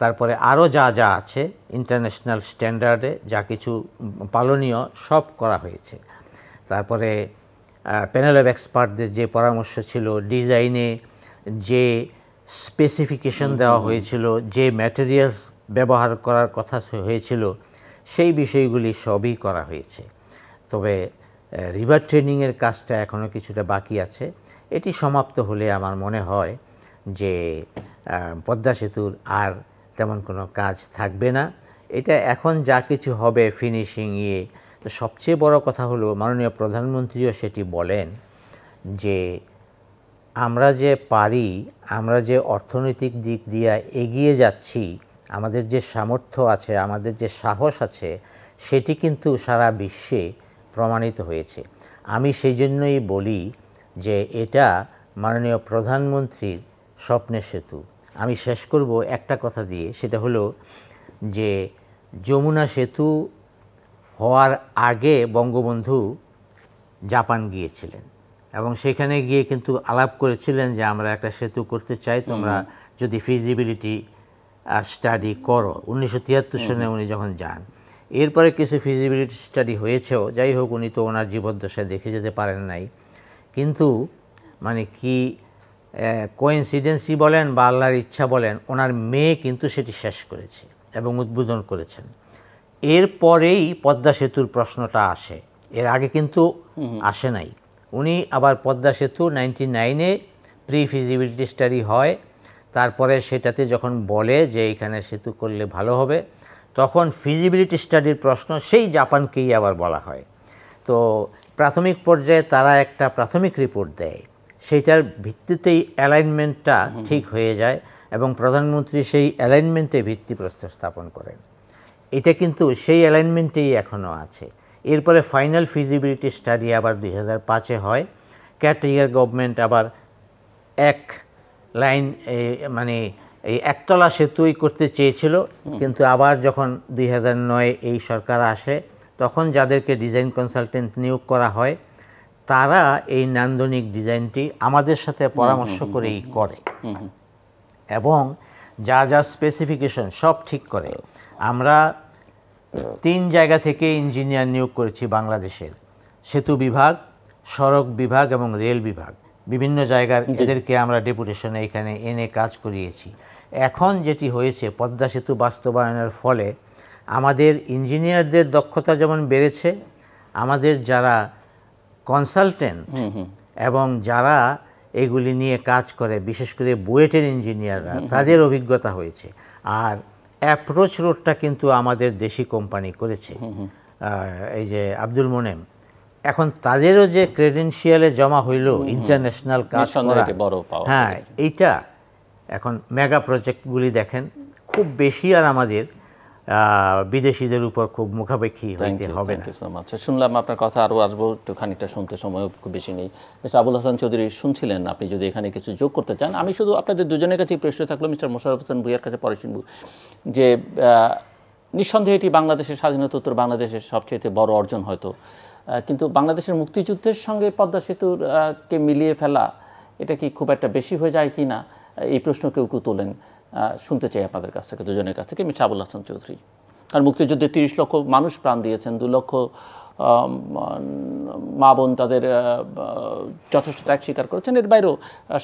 তারপরে আরও যা যা আছে ইন্টারন্যাশনাল স্ট্যান্ডার্ডে যা কিছু পালনীয় সব করা হয়েছে। তারপরে প্যানেল অফ এক্সপার্টদের যে পরামর্শ ছিল ডিজাইনে যে স্পেসিফিকেশন দেওয়া হয়েছিল যে ম্যাটেরিয়ালস ব্যবহার করার কথা হয়েছিল সেই বিষয়গুলি সবই করা হয়েছে। তবে রিভার ট্রেনিংয়ের কাজটা এখনও কিছুটা বাকি আছে। এটি সমাপ্ত হলে আমার মনে হয় যে পদ্মা সেতুর আর তেমন কোনো কাজ থাকবে না। এটা এখন যা কিছু হবে ফিনিশিং ইয়ে তো সবচেয়ে বড় কথা হলো মাননীয় প্রধানমন্ত্রীও সেটি বলেন যে, আমরা যে পারি, আমরা যে অর্থনৈতিক দিক দিয়ে এগিয়ে যাচ্ছি, আমাদের যে সামর্থ্য আছে, আমাদের যে সাহস আছে, সেটি কিন্তু সারা বিশ্বে প্রমাণিত হয়েছে। আমি সেই জন্যই বলি যে এটা মাননীয় প্রধানমন্ত্রীর স্বপ্নের সেতু। আমি শেষ করব একটা কথা দিয়ে সেটা হলো যে যমুনা সেতু হওয়ার আগে বঙ্গবন্ধু জাপান গিয়েছিলেন এবং সেখানে গিয়ে কিন্তু আলাপ করেছিলেন যে আমরা একটা সেতু করতে চাই তোমরা যদি ফিজিবিলিটি স্টাডি করো। উনিশশো তিয়াত্তর সনে উনি যখন যান এরপরে কিছু ফিজিবিলিটি স্টাডি হয়েছেও যাই হোক উনি তো ওনার জীবদ্দশায় দেখে যেতে পারেন নাই। কিন্তু মানে কি কোইন্সিডেন্সি বলেন বা আল্লাহর ইচ্ছা বলেন ওনার মেয়ে কিন্তু সেটি শেষ করেছে এবং উদ্বোধন করেছেন। এরপরেই পদ্মা সেতুর প্রশ্নটা আসে। এর আগে কিন্তু আসে নাই। উনি আবার পদ্মা সেতু নাইনটি নাইনে প্রি ফিজিবিলিটি স্টাডি হয়। তারপরে সেটাতে যখন বলে যে এখানে সেতু করলে ভালো হবে তখন ফিজিবিলিটি স্টাডির প্রশ্ন সেই জাপানকেই আবার বলা হয়। তো প্রাথমিক পর্যায়ে তারা একটা প্রাথমিক রিপোর্ট দেয়। সেইটার ভিত্তিতেই অ্যালাইনমেন্টটা ঠিক হয়ে যায় এবং প্রধানমন্ত্রী সেই অ্যালাইনমেন্টে ভিত্তি ভিত্তিপ্রস্তর স্থাপন করেন। এটা কিন্তু সেই অ্যালাইনমেন্টেই এখনও আছে। এরপরে ফাইনাল ফিজিবিলিটি স্টাডি আবার দুই হাজার পাঁচে হয়। ক্যাটেরিয়ার গভর্নমেন্ট আবার এক লাইন মানে এই একতলা সেতুই করতে চেয়েছিল কিন্তু আবার যখন দুই হাজার নয় এই সরকার আসে তখন যাদেরকে ডিজাইন কনসালটেন্ট নিয়োগ করা হয় তারা এই নান্দনিক ডিজাইনটি আমাদের সাথে পরামর্শ করেই করে। এবং যা যা স্পেসিফিকেশন সব ঠিক করে। আমরা তিন জায়গা থেকে ইঞ্জিনিয়ার নিয়োগ করেছি বাংলাদেশের। সেতু বিভাগ সড়ক বিভাগ এবং রেল বিভাগ। বিভিন্ন জায়গার এদেরকে আমরা ডেপুটেশনে এখানে এনে কাজ করিয়েছি। এখন যেটি হয়েছে পদ্মা সেতু বাস্তবায়নের ফলে আমাদের ইঞ্জিনিয়ারদের দক্ষতা যেমন বেড়েছে আমাদের যারা কনসালটেন্ট এবং যারা এগুলি নিয়ে কাজ করে বিশেষ করে বুয়েটের ইঞ্জিনিয়াররা তাদের অভিজ্ঞতা হয়েছে। আর অ্যাপ্রোচ রোডটা কিন্তু আমাদের দেশি কোম্পানি করেছে। এই যে আব্দুল মোনেম এখন তাদেরও যে ক্রেডেন্সিয়ালে জমা হইল ইন্টারন্যাশনাল কাজ হ্যাঁ এইটা এখন মেগা প্রজেক্টগুলি দেখেন খুব বেশি আর আমাদের বিদেশিদের উপর খুব মুখাপেক্ষী হইতে হবে না। মাচ শুনলাম আপনার কথা আরও আসব একটু খানিকটা শুনতে সময় খুব বেশি নেই। মিস্টার আবুল হাসান চৌধুরী শুনছিলেন আপনি যদি এখানে কিছু যোগ করতে চান? আমি শুধু আপনাদের দুজনের কাছেই প্রশ্ন থাকল মিস্টার মোশারফ হোসেন ভুইয়ার কাছে পরে শুনব। যে নিঃসন্দেহে এটি বাংলাদেশের স্বাধীনতোত্তর বাংলাদেশের সবচেয়ে বড় অর্জন হয়তো। কিন্তু বাংলাদেশের মুক্তিযুদ্ধের সঙ্গে পদ্মা সেতুর কে মিলিয়ে ফেলা এটা কি খুব একটা বেশি হয়ে যায় কি না এই প্রশ্ন কেউ কেউ তোলেন। শুনতে চাই আপনাদের কাছ থেকে দুজনের কাছ থেকে। আবুল হাসান চৌধুরী। কারণ মুক্তিযুদ্ধে তিরিশ লক্ষ মানুষ প্রাণ দিয়েছেন দু লক্ষ মা বোন তাদের যথেষ্ট ত্যাগ স্বীকার করেছেন। এর বাইরেও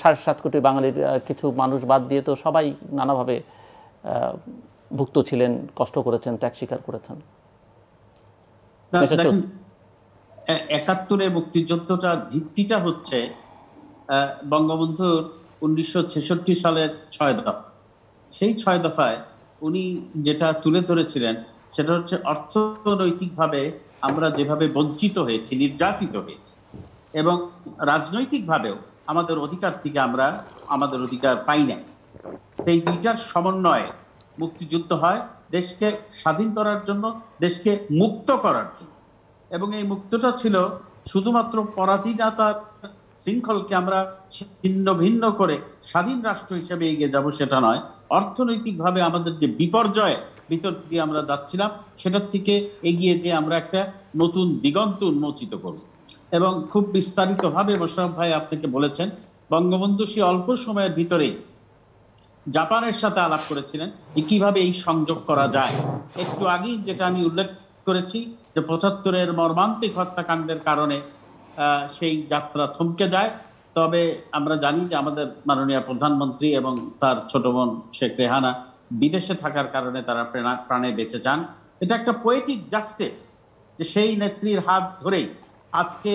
সাড়ে সাত কোটি বাঙালির কিছু মানুষ বাদ দিয়ে তো সবাই নানাভাবে ভুক্ত ছিলেন কষ্ট করেছেন ত্যাগ স্বীকার করেছেন। একাত্তরে মুক্তিযুদ্ধটা, ভিত্তিটা হচ্ছে বঙ্গবন্ধুর উনিশশো ছেষট্টি সালের ছয় দফা। সেই ছয় দফায় উনি যেটা তুলে ধরেছিলেন, সেটা হচ্ছে অর্থনৈতিকভাবে আমরা যেভাবে বঞ্চিত হয়েছি, নির্যাতিত হয়েছি, এবং রাজনৈতিকভাবেও আমাদের অধিকার থেকে আমরা আমাদের অধিকার পাই নাই। সেই দুইটার সমন্বয়ে মুক্তিযুদ্ধ হয়, দেশকে স্বাধীন করার জন্য, দেশকে মুক্ত করার জন্য। এবং এই মুক্তটা ছিল শুধুমাত্র পরাধীনতার শৃঙ্খলকে আমরা ছিন্ন ভিন্ন করে স্বাধীন রাষ্ট্র হিসেবে এগিয়ে যাব সেটা নয়। অর্থনৈতিকভাবে আমাদের যে বিপর্যয় ভিতর দিয়ে আমরা যাচ্ছিলাম, সেটার থেকে এগিয়ে যে আমরা একটা নতুন দিগন্ত উন্মোচিত করব। এবং খুব বিস্তারিতভাবে মোশারফ ভাই আপনাকে বলেছেন, বঙ্গবন্ধু সে অল্প সময়ের ভিতরেই জাপানের সাথে আলাপ করেছিলেন যে কীভাবে এই সংযোগ করা যায়। একটু আগেই যেটা আমি উল্লেখ করেছি যে পঁচাত্তরের মর্মান্তিক হত্যাকাণ্ডের কারণে সেই যাত্রা থমকে যায়। তবে আমরা জানি যে আমাদের মাননীয় প্রধানমন্ত্রী এবং তার ছোট বোন শেখ রেহানা বিদেশে থাকার কারণে তারা প্রাণে বেঁচে যান। এটা একটা পোয়েটিক জাস্টিস যে সেই নেত্রীর হাত ধরেই আজকে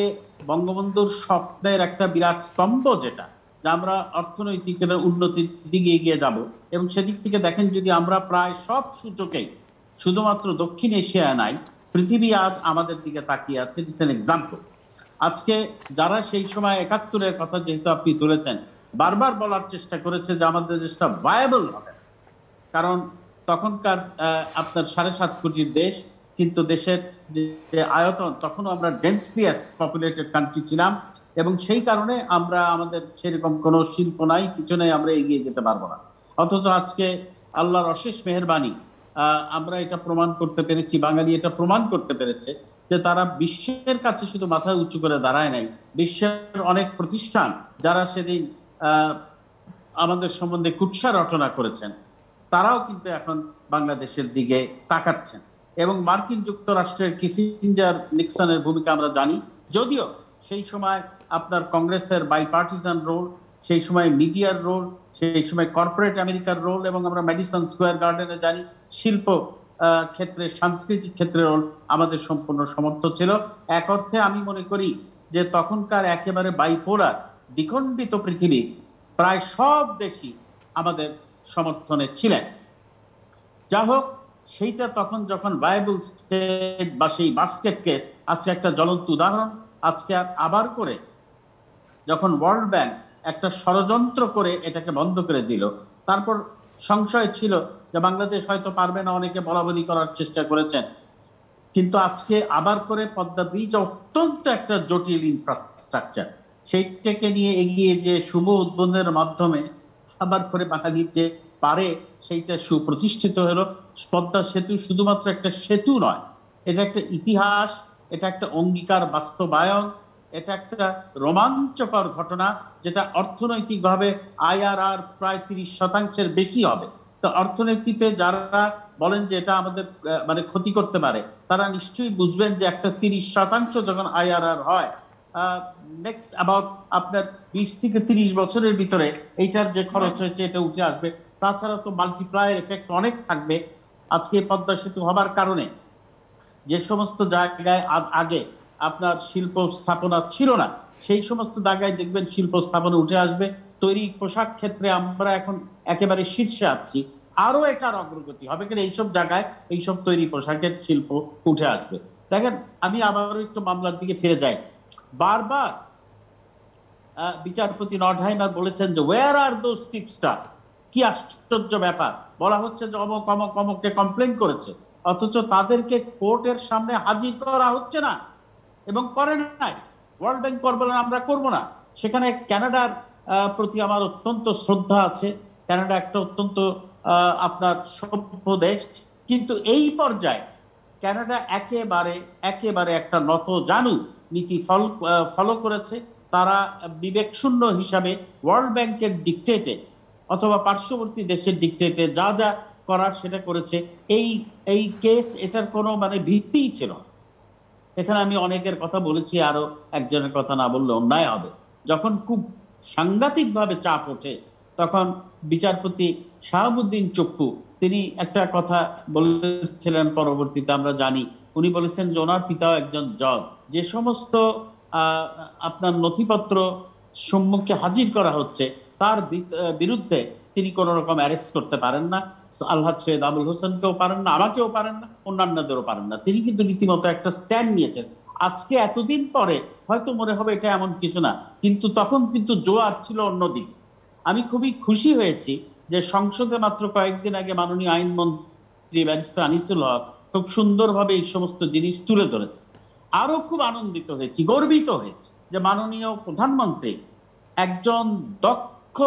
বঙ্গবন্ধুর স্বপ্নের একটা বিরাট স্তম্ভ যেটা, যে আমরা অর্থনৈতিক উন্নতির দিকে এগিয়ে যাব এবং সেদিক থেকে দেখেন যদি আমরা প্রায় সব সূচকেই শুধুমাত্র দক্ষিণ এশিয়া নাই পৃথিবী আজ আমাদের দিকে তাকিয়ে আছে ইটস এন এক্সাম্পল আজকে যারা সেই সময় একাত্তরের কথা যেহেতু আপনি তুলেছেন, বারবার বলার চেষ্টা করেছে যে আমাদের দেশটা ভায়াবল হবে। কারণ তখনকার আপনার সাড়ে সাত কোটির দেশ, কিন্তু দেশের যে আয়তন, তখনও আমরা ডেন্সলি পপুলেটেড কান্ট্রি ছিলাম এবং সেই কারণে আমরা আমাদের সেরকম কোনো শিল্প নাই, কিছু নেই, আমরা এগিয়ে যেতে পারব না। অথচ আজকে আল্লাহর অশেষ মেহরবানি আমরা এটা প্রমাণ করতে পেরেছি, বাঙালি এটা প্রমাণ করতে পেরেছে যে তারা বিশ্বের কাছে শুধু মাথা উঁচু করে দাঁড়ায় নাই। বিশ্বের অনেক প্রতিষ্ঠান যারা সেদিন আমাদের সম্বন্ধে কুৎসা রচনা করেছেন, তারাও কিন্তু এখন বাংলাদেশের দিকে তাকাচ্ছেন। এবং মার্কিন যুক্তরাষ্ট্রের কিসিঞ্জার নিক্সনের ভূমিকা আমরা জানি। যদিও সেই সময় আপনার কংগ্রেসের বাইপার্টিসান রোল সেই সময় মিডিয়ার রোল সেই সময় কর্পোরেট আমেরিকার রোল এবং আমরা ম্যাডিসন স্কোয়ার গার্ডেনে জানি, শিল্প ক্ষেত্রে, সাংস্কৃতিক ক্ষেত্রে রোল আমাদের সম্পূর্ণ সমর্থ ছিল। এক অর্থে আমি মনে করি যে তখনকার একেবারে বাইপোলার দ্বিখণ্ডিত পৃথিবী প্রায় সব দেশই আমাদের সমর্থনে ছিলেন। যা হোক, সেইটা তখন যখন ভায়াবল স্টেট বা সেই বাস্কেট কেস আজকে একটা জ্বলন্ত উদাহরণ, আজকে আর আবার করে যখন ওয়ার্ল্ড ব্যাংক একটা ষড়যন্ত্র করে এটাকে বন্ধ করে দিল। তারপর সংশয় ছিল যে বাংলাদেশ হয়তো পারবে না অনেকে বলা বলি করার চেষ্টা করেছেন। কিন্তু আজকে আবার করে পদ্মা ব্রিজ অত্যন্ত একটা জটিল ইনফ্রাস্ট্রাকচার সেইটাকে নিয়ে এগিয়ে যে শুভ উদ্বোধনের মাধ্যমে আবার করে বাঙালি যে পারে সেইটা সুপ্রতিষ্ঠিত হলো। পদ্মা সেতু শুধুমাত্র একটা সেতু নয়, এটা একটা ইতিহাস, এটা একটা অঙ্গীকার বাস্তবায়ন এটা একটা রোমাঞ্চকর ঘটনা যেটা অর্থনৈতিকভাবে আইআরআর প্রায় তিরিশ শতাংশের বেশি হবে। তো অর্থনীতিতে যারা বলেন যে এটা আমাদের মানে ক্ষতি করতে পারে, তারা নিশ্চয়ই বুঝবেন যে একটা তিরিশ শতাংশ যখন আইআরআর হয় নেক্সট অ্যাবাউট আপনার বিশ থেকে তিরিশ বছরের ভিতরে এইটার যে খরচ হয়েছে এটা উঠে আসবে। তাছাড়া তো মাল্টিপ্লায়ার এফেক্ট অনেক থাকবে। আজকে পদ্মা সেতু হবার কারণে যে সমস্ত জায়গায় আগে আপনার শিল্প স্থাপনা ছিল না। সেই সমস্ত জায়গায় দেখবেন শিল্প স্থাপনা উঠে আসবে। তৈরি পোশাক ক্ষেত্রে আমরা এখন একেবারে শীর্ষে আছি। আরও এটার অগ্রগতি হবে। কিন্তু এইসব জায়গায় এইসব তৈরি পোশাকের শিল্প উঠে আসবে। দেখেন, আমি আবারও একটু মামলার দিকে ফিরে যাই। বারবার বিচারপতি নটহাইমার বলেছেন যে ওয়ার আর দোজ টিপস্টার্স কি আশ্চর্য ব্যাপার। বলা হচ্ছে যে, অমক অমক অমককে কমপ্লেন করেছে। অথচ তাদেরকে কোর্টের সামনে হাজির করা হচ্ছে না। এবং করে নাই। ওয়ার্ল্ড ব্যাংক করবে না আমরা করব না। সেখানে কানাডার আহ, প্রতি আমার অত্যন্ত শ্রদ্ধা আছে। কানাডা একটা অত্যন্ত আপনার সভ্য দেশ। কিন্তু এই পর্যায়ে কানাডা একেবারে একেবারে একটা নত জানু নীতি ফল ফলো করেছে। তারা বিবেক শূন্য হিসাবে ওয়ার্ল্ড ব্যাংকের ডিকটেটে অথবা পার্শ্ববর্তী দেশের ডিকটেটে যা যা করার সেটা করেছে। এই এই কেস এটার কোনো মানে ভিত্তিই ছিল না। এখানে আমি অনেকের কথা বলেছি, আরও একজনের কথা না বললে অন্যায় হবে। যখন খুব সাংঘাতিকভাবে চাপ ওঠে, তখন বিচারপতি শাহাবুদ্দিন চপ্পু, তিনি একটা কথা বলেছিলেন পরবর্তীতে, আমরা জানি। উনি বলেছেন যে, ওনার পিতাও একজন জজ। যে সমস্ত আপনার নথিপত্র সম্মুখে হাজির করা হচ্ছে, তার বিরুদ্ধে তিনি কোন রকম অ্যারেস্ট করতে পারেন না। আল্লাহ সৈয়দ আবুল হোসেনকেও পারেন না, আমাকেও পারেন না, অন্যান্যদেরও পারেন না। তিনি কিন্তু রীতিমতো একটা স্ট্যান্ড নিয়েছেন। আজকে এতদিন পরে হয়তো মনে হবে এটা এমন কিছু না, কিন্তু তখন কিন্তু জোয়ার ছিল অন্যদিকে আমি খুবই খুশি হয়েছি যে সংসদে মাত্র কয়েকদিন আগে মাননীয় আইনমন্ত্রী ব্যারিস্টার আনিসুল হক খুব সুন্দরভাবে এই সমস্ত জিনিস তুলে ধরেছে আরও খুব আনন্দিত হয়েছি, গর্বিত হয়েছি যে মাননীয় প্রধানমন্ত্রী একজন দক্ষ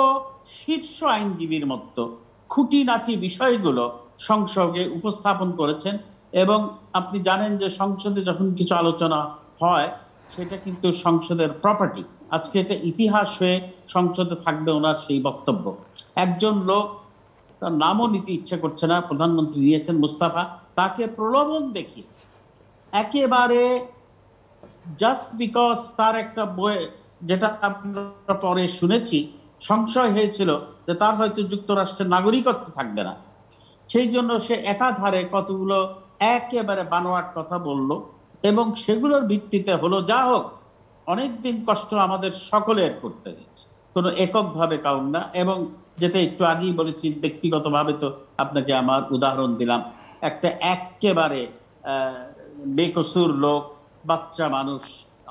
শীর্ষ আইনজীবীর মতো খুঁটিনাটি বিষয়গুলো সংসদে উপস্থাপন করেছেন এবং আপনি জানেন যে সংসদে যখন কিছু আলোচনা হয়, সেটা কিন্তু সংসদের প্রপার্টি আজকে এটা ইতিহাস হয়ে সংসদে থাকবে ওনার সেই বক্তব্য। একজন লোক, তার নামও নিতে ইচ্ছে করছে না, প্রধানমন্ত্রী নিয়েছেন মুস্তাফা, তাকে প্রলোভন দেখিয়ে একেবারে জাস্ট বিকজ তার একটা বই, যেটা আমরা পরে শুনেছি সংশয় হয়েছিল যে তার হয়তো যুক্তরাষ্ট্রের নাগরিকত্ব থাকবে না। সেই জন্য সে একাধারে কতগুলো একেবারে বানোয়াট কথা বলল এবং সেগুলোর ভিত্তিতে হলো, যা হোক, অনেকদিন কষ্ট আমাদের সকলের করতে হয়েছে। কোনো এককভাবে কাউন না। এবং যেটা একটু আগেই বলেছি, ব্যক্তিগতভাবে তো আপনাকে আমার উদাহরণ দিলাম, একটা একেবারে বেকসুর লোক, বাচ্চা মানুষ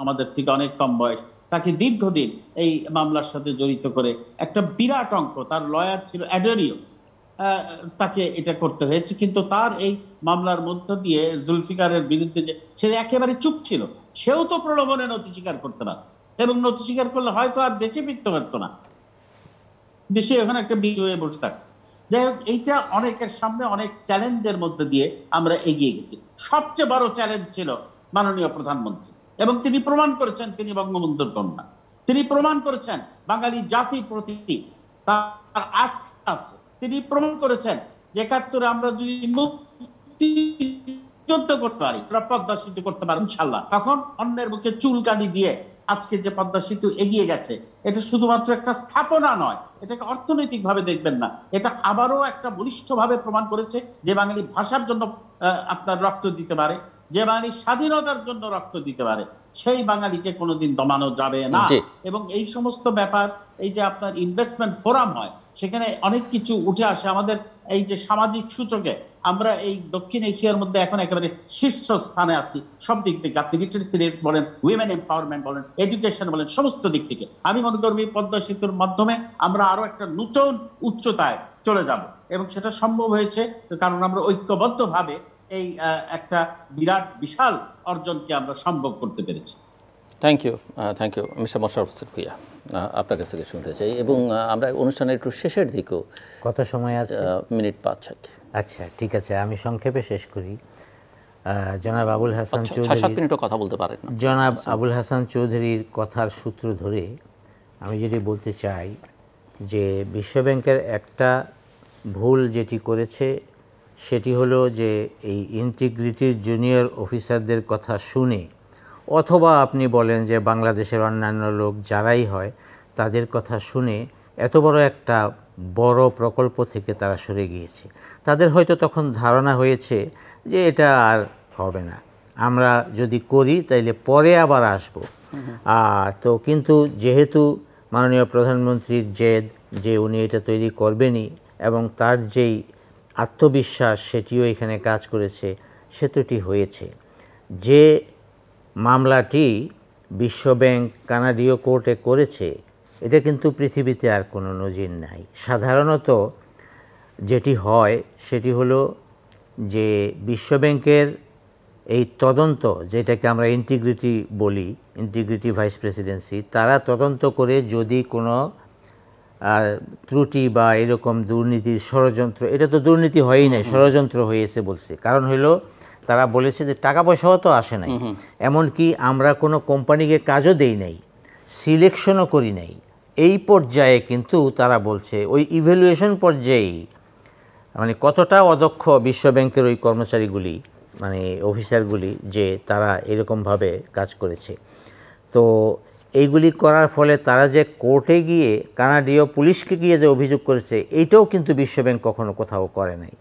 আমাদের থেকে অনেক কম বয়স। তাকে দীর্ঘদিন এই মামলার সাথে জড়িত করে একটা বিরাট অঙ্ক তার লয়ার ছিল অ্যাডারিও তাকে এটা করতে হয়েছে। কিন্তু তার এই মামলার মধ্য দিয়ে জুলফিকারের বিরুদ্ধে যে সে একেবারে চুপ ছিল, সেও তো প্রলোভনে নথি স্বীকার করতে না। এবং নথি স্বীকার করলে হয়তো আর দেশে ফিরতে পারতো না। দেশে ওখানে একটা বীজ হয়ে বসে থাকতো যাই হোক, এইটা অনেকের সামনে অনেক চ্যালেঞ্জের মধ্যে দিয়ে আমরা এগিয়ে গেছি। সবচেয়ে বড় চ্যালেঞ্জ ছিল মাননীয় প্রধানমন্ত্রী। এবং তিনি প্রমাণ করেছেন তিনি বঙ্গবন্ধুর কন্যা। তিনি প্রমাণ করেছেন বাঙালি জাতি প্রতি তার আস্থা আছে। তিনি প্রমাণ করেছেন যে একাত্তরে আমরা যদি মুক্তি যুদ্ধ করতে পারি, আমরা পদ্মা সেতু করতে পারি ইনশাল্লাহ তখন অন্যের মুখে চুলকানি দিয়ে আজকে যে পদ্মা সেতু এগিয়ে গেছে, এটা শুধুমাত্র একটা স্থাপনা নয়, এটাকে অর্থনৈতিক ভাবে দেখবেন না। এটা আবারও একটা বলিষ্ঠ ভাবে প্রমাণ করেছে যে বাঙালি ভাষার জন্য আপনার রক্ত দিতে পারে। যে বাঙালি স্বাধীনতার জন্য রক্ত দিতে পারে সেই বাঙালিকে কোনোদিন দমানো যাবে না। এবং এই সমস্ত ব্যাপার এই যে আপনার ইনভেস্টমেন্ট ফোরাম হয় সেখানে অনেক কিছু উঠে আসে। আমাদের এই যে সামাজিক সূচকে আমরা এই দক্ষিণ এশিয়ার মধ্যে এখন একেবারে শীর্ষ স্থানে আছি। সব দিক থেকে আপনি লিটারেসি রেট বলেন উইমেন এম্পাওয়ারমেন্ট বলেন এডুকেশন বলেন সমস্ত দিক থেকে। আমি মনে করবি পদ্মা সেতুর মাধ্যমে আমরা আরও একটা নূতন উচ্চতায় চলে যাব। এবং সেটা সম্ভব হয়েছে কারণ আমরা ঐক্যবদ্ধভাবে এই একটা বিরাট বিশাল অর্জনকে আমরা সম্ভব করতে পেরেছি। Thank you thank you mister Mosharraf Hossain Bhuiyan আপনার কাছ থেকে শুনতে চাই এবং আমরা অনুষ্ঠানের একটু শেষের দিকেও কত সময় আছে? মিনিট পাঁচ ছয় আচ্ছা ঠিক আছে আমি সংক্ষেপে শেষ করি। জনাব আবুল হাসান চৌধুরী মিনিটও কথা বলতে পারেন জনাব আবুল হাসান চৌধুরীর কথার সূত্র ধরে আমি যেটি বলতে চাই যে বিশ্বব্যাংকের একটা ভুল যেটি করেছে সেটি হলো যে এই ইন্টিগ্রিটির জুনিয়র অফিসারদের কথা শুনে অথবা আপনি বলেন যে বাংলাদেশের অন্যান্য লোক যারাই হয় তাদের কথা শুনে এত বড় একটা বড় প্রকল্প থেকে তারা সরে গিয়েছে। তাদের হয়তো তখন ধারণা হয়েছে যে এটা আর হবে না। আমরা যদি করি তাইলে পরে আবার আসব। আর তো কিন্তু যেহেতু মাননীয় প্রধানমন্ত্রীর জেদ যে উনি এটা তৈরি করবেনই এবং তার যেই আত্মবিশ্বাস সেটিও এখানে কাজ করেছে, সেতুটি হয়েছে। যে মামলাটি বিশ্বব্যাংক কানাডীয় কোর্টে করেছে, এটা কিন্তু পৃথিবীতে আর কোনো নজির নাই। সাধারণত যেটি হয়, সেটি হলো যে বিশ্বব্যাংকের এই তদন্ত, যেটাকে আমরা ইন্টিগ্রিটি বলি ইন্টিগ্রিটি ভাইস প্রেসিডেন্সি তারা তদন্ত করে যদি কোনো ত্রুটি বা এরকম দুর্নীতির ষড়যন্ত্র এটা তো দুর্নীতি হয়ই নাই ষড়যন্ত্র হয়েছে বলছে। কারণ হলো তারা বলেছে যে টাকা পয়সাও তো আসে নাই। এমনকি আমরা কোনো কোম্পানিকে কাজও দেই নাই সিলেকশনও করি নাই। এই পর্যায়ে কিন্তু তারা বলছে ওই ইভ্যালুয়েশন পর্যায়েই মানে কতটা অদক্ষ বিশ্বব্যাংকের ওই কর্মচারীগুলি মানে অফিসারগুলি যে তারা এরকমভাবে কাজ করেছে। তো এইগুলি করার ফলে তারা যে কোর্টে গিয়ে কানাডীয় পুলিশকে গিয়ে যে অভিযোগ করেছে, এইটাও কিন্তু বিশ্বব্যাংক কখনো কোথাও করে নাই।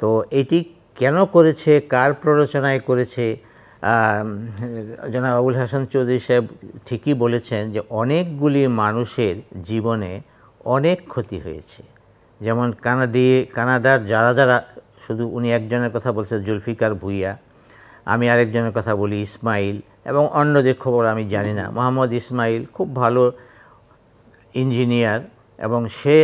তো এটি কেন করেছে, কার প্ররোচনায় করেছে জনাব আবুল হাসান চৌধুরী সাহেব ঠিকই বলেছেন যে অনেকগুলি মানুষের জীবনে অনেক ক্ষতি হয়েছে। যেমন কানাডি, কানাডার যারা যারা, শুধু উনি একজনের কথা বলছেন, জুলফিকার ভুইয়া, আমি আরেকজনের কথা বলি, ইসমাইল এবং অন্যদের খবর আমি জানি না। মোহাম্মদ ইসমাইল খুব ভালো ইঞ্জিনিয়ার এবং সে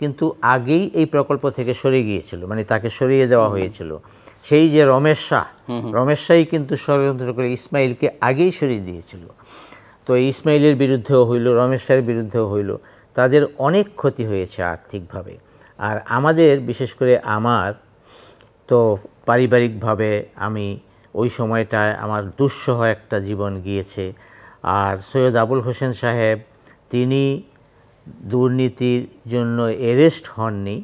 কিন্তু আগেই এই প্রকল্প থেকে সরে গিয়েছিল মানে তাকে সরিয়ে দেওয়া হয়েছিল। সেই যে রমেশ শাহ রমেশ শাহই কিন্তু ষড়যন্ত্র করে ইসমাইলকে আগেই সরিয়ে দিয়েছিল। তো ইসমাইলের বিরুদ্ধেও হইল রমেশ শাহের বিরুদ্ধেও হইল তাদের অনেক ক্ষতি হয়েছে আর্থিকভাবে। আর আমাদের বিশেষ করে আমার তো পারিবারিকভাবে আমি ওই সময়টায় আমার দুঃসহ একটা জীবন গিয়েছে। আর সৈয়দ আবুল হোসেন সাহেব তিনি দুর্নীতির জন্য এরেস্ট হননি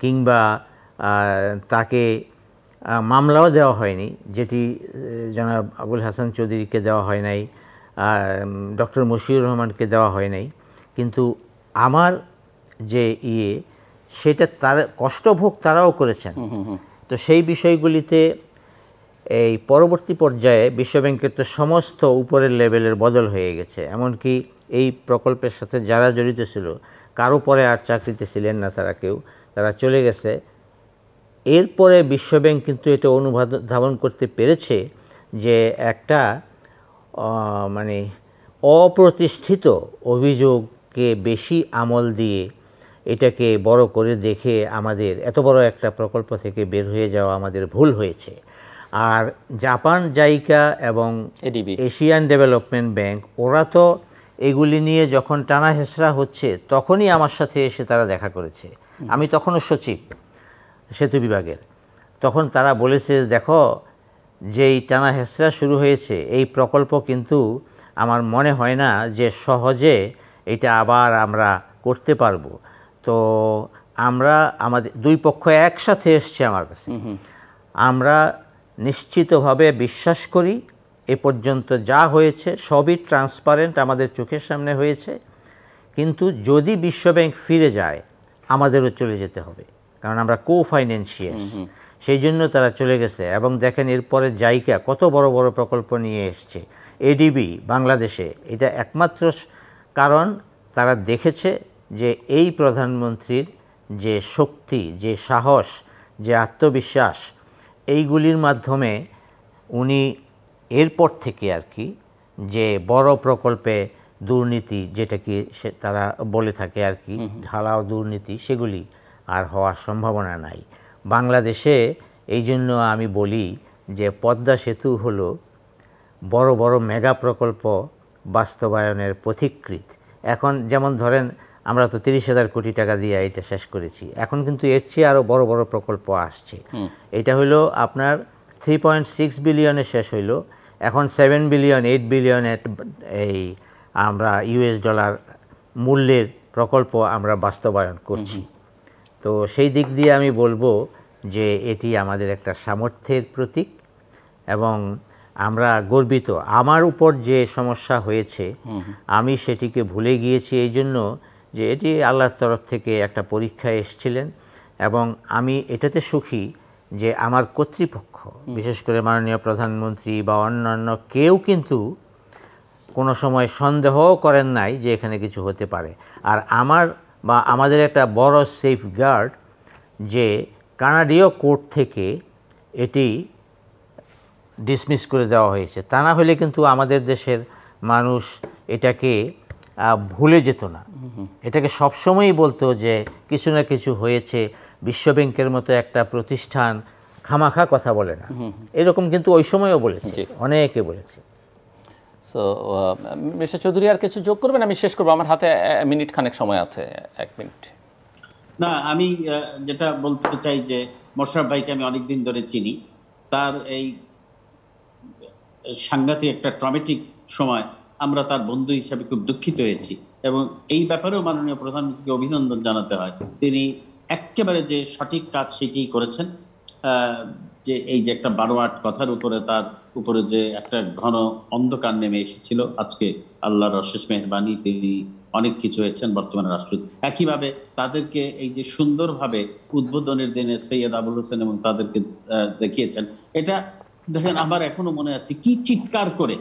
কিংবা তাকে মামলাও দেওয়া হয়নি যেটি জনাব আবুল হাসান চৌধুরীকে দেওয়া হয় নাই ডক্টর মশিউর রহমানকে দেওয়া হয় নাই। কিন্তু আমার যে ইয়ে সেটা তার কষ্টভোগ তারাও করেছেন। তো সেই বিষয়গুলিতে এই পরবর্তী পর্যায়ে বিশ্বব্যাংকের তো সমস্ত উপরের লেভেলের বদল হয়ে গেছে। এমনকি এই প্রকল্পের সাথে যারা জড়িত ছিল, কারও পরে আর চাকরিতে ছিলেন না তারা কেউ, তারা চলে গেছে। এরপরে বিশ্বব্যাংক কিন্তু এটা অনুধাবন করতে পেরেছে যে একটা মানে অপ্রতিষ্ঠিত অভিযোগকে বেশি আমল দিয়ে এটাকে বড় করে দেখে আমাদের এত বড় একটা প্রকল্প থেকে বের হয়ে যাওয়া আমাদের ভুল হয়েছে। আর জাপান জাইকা এবং এডিবি এশিয়ান ডেভেলপমেন্ট ব্যাংক ওরা তো এগুলি নিয়ে যখন টানা হেসরা হচ্ছে তখনই আমার সাথে এসে তারা দেখা করেছে। আমি তখনও সচিব সেতু বিভাগের। তখন তারা বলেছে দেখো যেই টানা হেসরা শুরু হয়েছে এই প্রকল্প কিন্তু আমার মনে হয় না যে সহজে এটা আবার আমরা করতে পারব। তো আমরা আমাদের দুই পক্ষ একসাথে এসছে আমার কাছে। আমরা নিশ্চিতভাবে বিশ্বাস করি এ পর্যন্ত যা হয়েছে সবই ট্রান্সপারেন্ট আমাদের চোখের সামনে হয়েছে। কিন্তু যদি বিশ্বব্যাংক ফিরে যায় আমাদেরও চলে যেতে হবে। কারণ আমরা কো ফাইন্যান্সিয়ার্স সেই জন্য তারা চলে গেছে। এবং দেখেন এরপরে জাইকা কত বড় বড় প্রকল্প নিয়ে এসছে। এডিবি বাংলাদেশে। এটা একমাত্র কারণ তারা দেখেছে যে এই প্রধানমন্ত্রীর যে শক্তি যে সাহস যে আত্মবিশ্বাস এইগুলির মাধ্যমে উনি এরপর থেকে আর কি যে বড় প্রকল্পে দুর্নীতি যেটা কি সে তারা বলে থাকে আর কি ঢালাও দুর্নীতি সেগুলি আর হওয়ার সম্ভাবনা নাই। বাংলাদেশে এই জন্য আমি বলি যে পদ্মা সেতু হলো বড় বড় মেগা প্রকল্প বাস্তবায়নের পথিকৃত এখন যেমন ধরেন আমরা তো তিরিশ হাজার কোটি টাকা দিয়ে এটা শেষ করেছি। এখন কিন্তু এর চেয়ে আরও বড় বড় প্রকল্প আসছে। এটা হলো আপনার থ্রি পয়েন্ট সিক্স বিলিয়নে শেষ হইল। এখন সেভেন বিলিয়ন এইট বিলিয়নের এই আমরা ইউএস ডলার মূল্যের প্রকল্প আমরা বাস্তবায়ন করছি। তো সেই দিক দিয়ে আমি বলব যে এটি আমাদের একটা সামর্থ্যের প্রতীক এবং আমরা গর্বিত। আমার উপর যে সমস্যা হয়েছে আমি সেটিকে ভুলে গিয়েছি। এই জন্য যে এটি আল্লাহর তরফ থেকে একটা পরীক্ষা এসেছিলেন এবং আমি এটাতে সুখী যে আমার কর্তৃপক্ষ বিশেষ করে মাননীয় প্রধানমন্ত্রী বা অন্যান্য কেউ কিন্তু কোনো সময় সন্দেহও করেন নাই যে এখানে কিছু হতে পারে। আর আমার বা আমাদের একটা বড় সেফ গার্ড যে কানাডীয় কোর্ট থেকে এটি ডিসমিস করে দেওয়া হয়েছে। তা না হলে কিন্তু আমাদের দেশের মানুষ এটাকে ভুলে যেত না। এটাকে সবসময়ই বলতো যে কিছু না কিছু হয়েছে বিশ্বব্যাংকের মতো একটা প্রতিষ্ঠান খামাখা কথা বলে না। এরকম কিন্তু ওই সময়ও বলেছে অনেকে বলেছে। সো মিস্টার চৌধুরী আর কিছু যোগ করবেন? আমি শেষ করব। আমার হাতে মিনিট খানেক সময় আছে এক মিনিট। না আমি যেটা বলতে চাই যে মোশারফ ভাইকে আমি অনেকদিন ধরে চিনি। তার এই সাংঘাতিক একটা ট্রমেটিক সময় আমরা তার বন্ধু হিসাবে খুব দুঃখিত হয়েছি এবং এই ব্যাপারেও মাননীয় প্রধানমন্ত্রীকে অভিনন্দন জানাতে হয়। তিনি একেবারে যে সঠিক কাজ সেটি করেছেন যে এই যে একটা বারো আট কথার উপরে তার উপরে যে একটা ঘন অন্ধকার নেমে এসেছিল, আজকে আল্লাহর অশেষ মেহরবানি তিনি অনেক কিছু হয়েছেন বর্তমানে রাষ্ট্রপতি একইভাবে তাদেরকে এই যে সুন্দরভাবে উদ্বোধনের দিনে সৈয়দ আবুল হোসেন এবং তাদেরকে দেখিয়েছেন, এটা দেখেন আমার এখনও মনে আছে, কি চিৎকার করে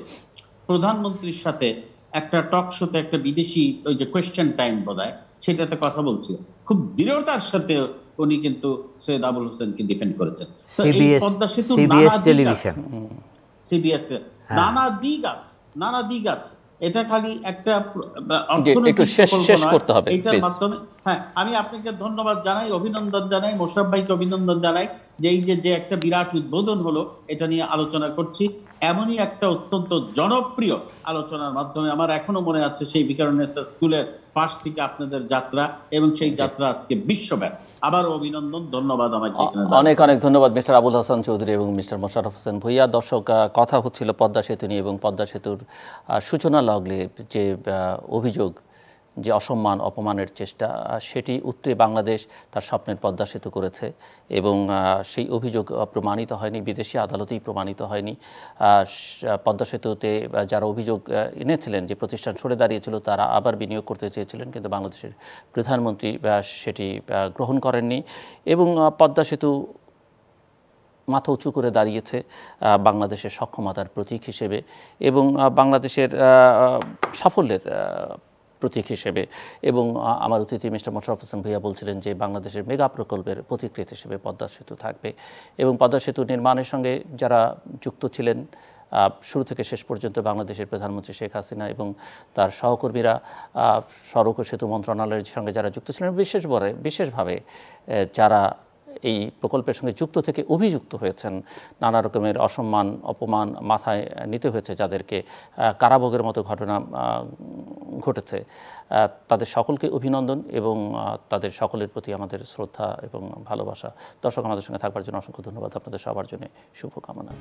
প্রধানমন্ত্রীর সাথে একটা টক শোতে একটা বিদেশি ওই যে কোয়েশ্চেন টাইম বোধহয় সেটাতে কথা বলছিল। খুব দৃঢ়তার সাথে উনি কিন্তু সৈয়দ আবুল হোসেনকে ডিফেন্ড করেছেন। পদ্মা সিবিএস নানা দিক আছে। হ্যাঁ। নানা দিক আছে নানা দিক আছে। এটা খালি একটা please. মাধ্যমে হ্যাঁ আমি আপনাকে ধন্যবাদ জানাই অভিনন্দন জানাই মোশারফ ভাইকে অভিনন্দন জানাই। যে এই যে যে একটা বিরাট উদ্বোধন হলো এটা নিয়ে আলোচনা করছি। এমনই একটা অত্যন্ত জনপ্রিয় আলোচনার মাধ্যমে আমার এখনও মনে আছে সেই বিকারণেশ্বর স্কুলের পাশ থেকে আপনাদের যাত্রা এবং সেই যাত্রা আজকে বিশ্বব্যাপী। আবার অভিনন্দন ধন্যবাদ দাঁড়াতে। অনেক অনেক ধন্যবাদ মিস্টার আবুল হাসান চৌধুরী এবং মিস্টার মোশারফ হোসেন ভুইয়া। দর্শক কথা হচ্ছিল পদ্মা সেতু নিয়ে এবং পদ্মা সেতুর সূচনা লগলে যে অভিযোগ যে অসম্মান, অপমানের চেষ্টা, সেটি উত্তরে বাংলাদেশ তার স্বপ্নের পদ্মা সেতু করেছে এবং সেই অভিযোগ প্রমাণিত হয়নি, বিদেশি আদালতেই প্রমাণিত হয়নি। পদ্মা সেতুতে যারা অভিযোগ এনেছিলেন, যে প্রতিষ্ঠান সরে দাঁড়িয়েছিল, তারা আবার বিনিয়োগ করতে চেয়েছিলেন, কিন্তু বাংলাদেশের প্রধানমন্ত্রী সেটি গ্রহণ করেননি এবং পদ্মা সেতু মাথা উঁচু করে দাঁড়িয়েছে বাংলাদেশের সক্ষমতার প্রতীক হিসেবে এবং বাংলাদেশের সাফল্যের প্রতীক হিসেবে। এবং আমার অতিথি মিস্টার মোশারফ হোসেন ভূঁইয়া বলছিলেন যে বাংলাদেশের মেগা প্রকল্পের প্রতিকৃতি হিসেবে পদ্মা সেতু থাকবে। এবং পদ্মা সেতু নির্মাণের সঙ্গে যারা যুক্ত ছিলেন শুরু থেকে শেষ পর্যন্ত বাংলাদেশের প্রধানমন্ত্রী শেখ হাসিনা এবং তার সহকর্মীরা সড়ক ও সেতু মন্ত্রণালয়ের সঙ্গে যারা যুক্ত ছিলেন বিশেষভাবে বিশেষভাবে যারা এই প্রকল্পের সঙ্গে যুক্ত থেকে অভিযুক্ত হয়েছেন। নানা রকমের অসম্মান, অপমান মাথায় নিতে হয়েছে যাদেরকে কারাভোগের মতো ঘটনা ঘটেছে। তাদের সকলকে অভিনন্দন এবং তাদের সকলের প্রতি আমাদের শ্রদ্ধা এবং ভালোবাসা। দর্শক, আমাদের সঙ্গে থাকবার জন্য অসংখ্য ধন্যবাদ। আপনাদের সবার জন্য শুভকামনা।